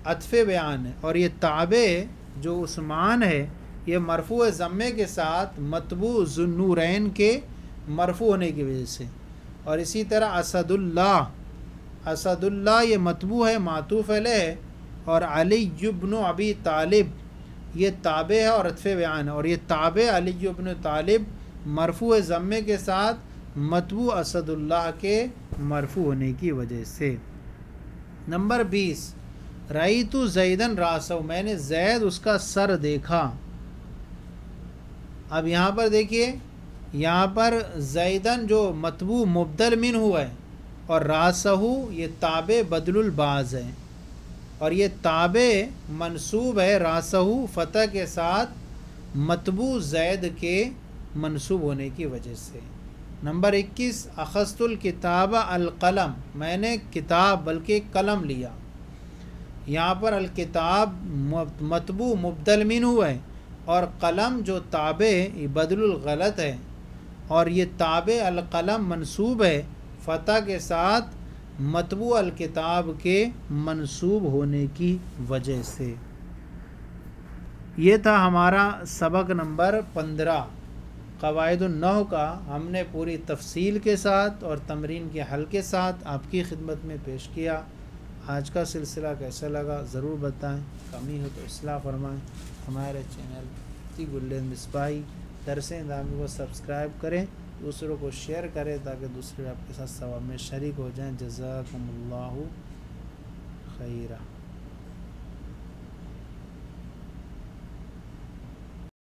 اطف بیان ہے۔ اور یہ تابع جو عثمان ہے، یہ مرفوع ضمے کے ساتھ متبو ذنورین کے مرفوع ہونے کی وجہ سے۔ اور اسی طرح اسد اللہ اسد اللہ یہ متبو ہے، معطوف علیہ اور علی جبن ابی طالب یہ تابع ہے اور اطف بیان ہے۔ اور یہ تابع علی جبن طالب مرفوع ضمے کے ساتھ متبو اسد اللہ کے مرفوع ہونے کی وجہ سے۔ نمبر بیس رئی تو زیدن راسو میں نے زید اس کا سر دیکھا۔ اب یہاں پر دیکھیے، یہاں پر زیدن جو متبو مبدل من ہوا ہے، اور راسہو یہ تابع بدل الباز ہے۔ اور یہ تابع منصوب ہے راسہو فتح کے ساتھ متبو زید کے منصوب ہونے کی وجہ سے۔ نمبر اکیس اخست الکتاب القلم، میں نے کتاب بلکہ قلم لیا۔ یہاں پر الکتاب متبو مبدل من ہوا ہے اور قلم جو تابع بدل الغلط ہے۔ اور یہ تابع القلم منصوب ہے۔ فتح کے ساتھ متبوع الکتاب کے منصوب ہونے کی وجہ سے۔ یہ تھا ہمارا سبق نمبر پندرہ۔ قواعد النحو کا ہم نے پوری تفصیل کے ساتھ اور تمرین کے حل کے ساتھ آپ کی خدمت میں پیش کیا۔ آج کا سلسلہ کیسا لگا ضرور بتائیں، کمی ہو تو اصلاح فرمائیں۔ ہمارے چینل تی گلین مصباحی درس دامی کو سبسکرائب کریں، دوسروں کو شیئر کریں تاکہ دوسرے آپ کے ساتھ ثواب میں شریک ہو جائیں۔ جزاکم اللہ خیرہ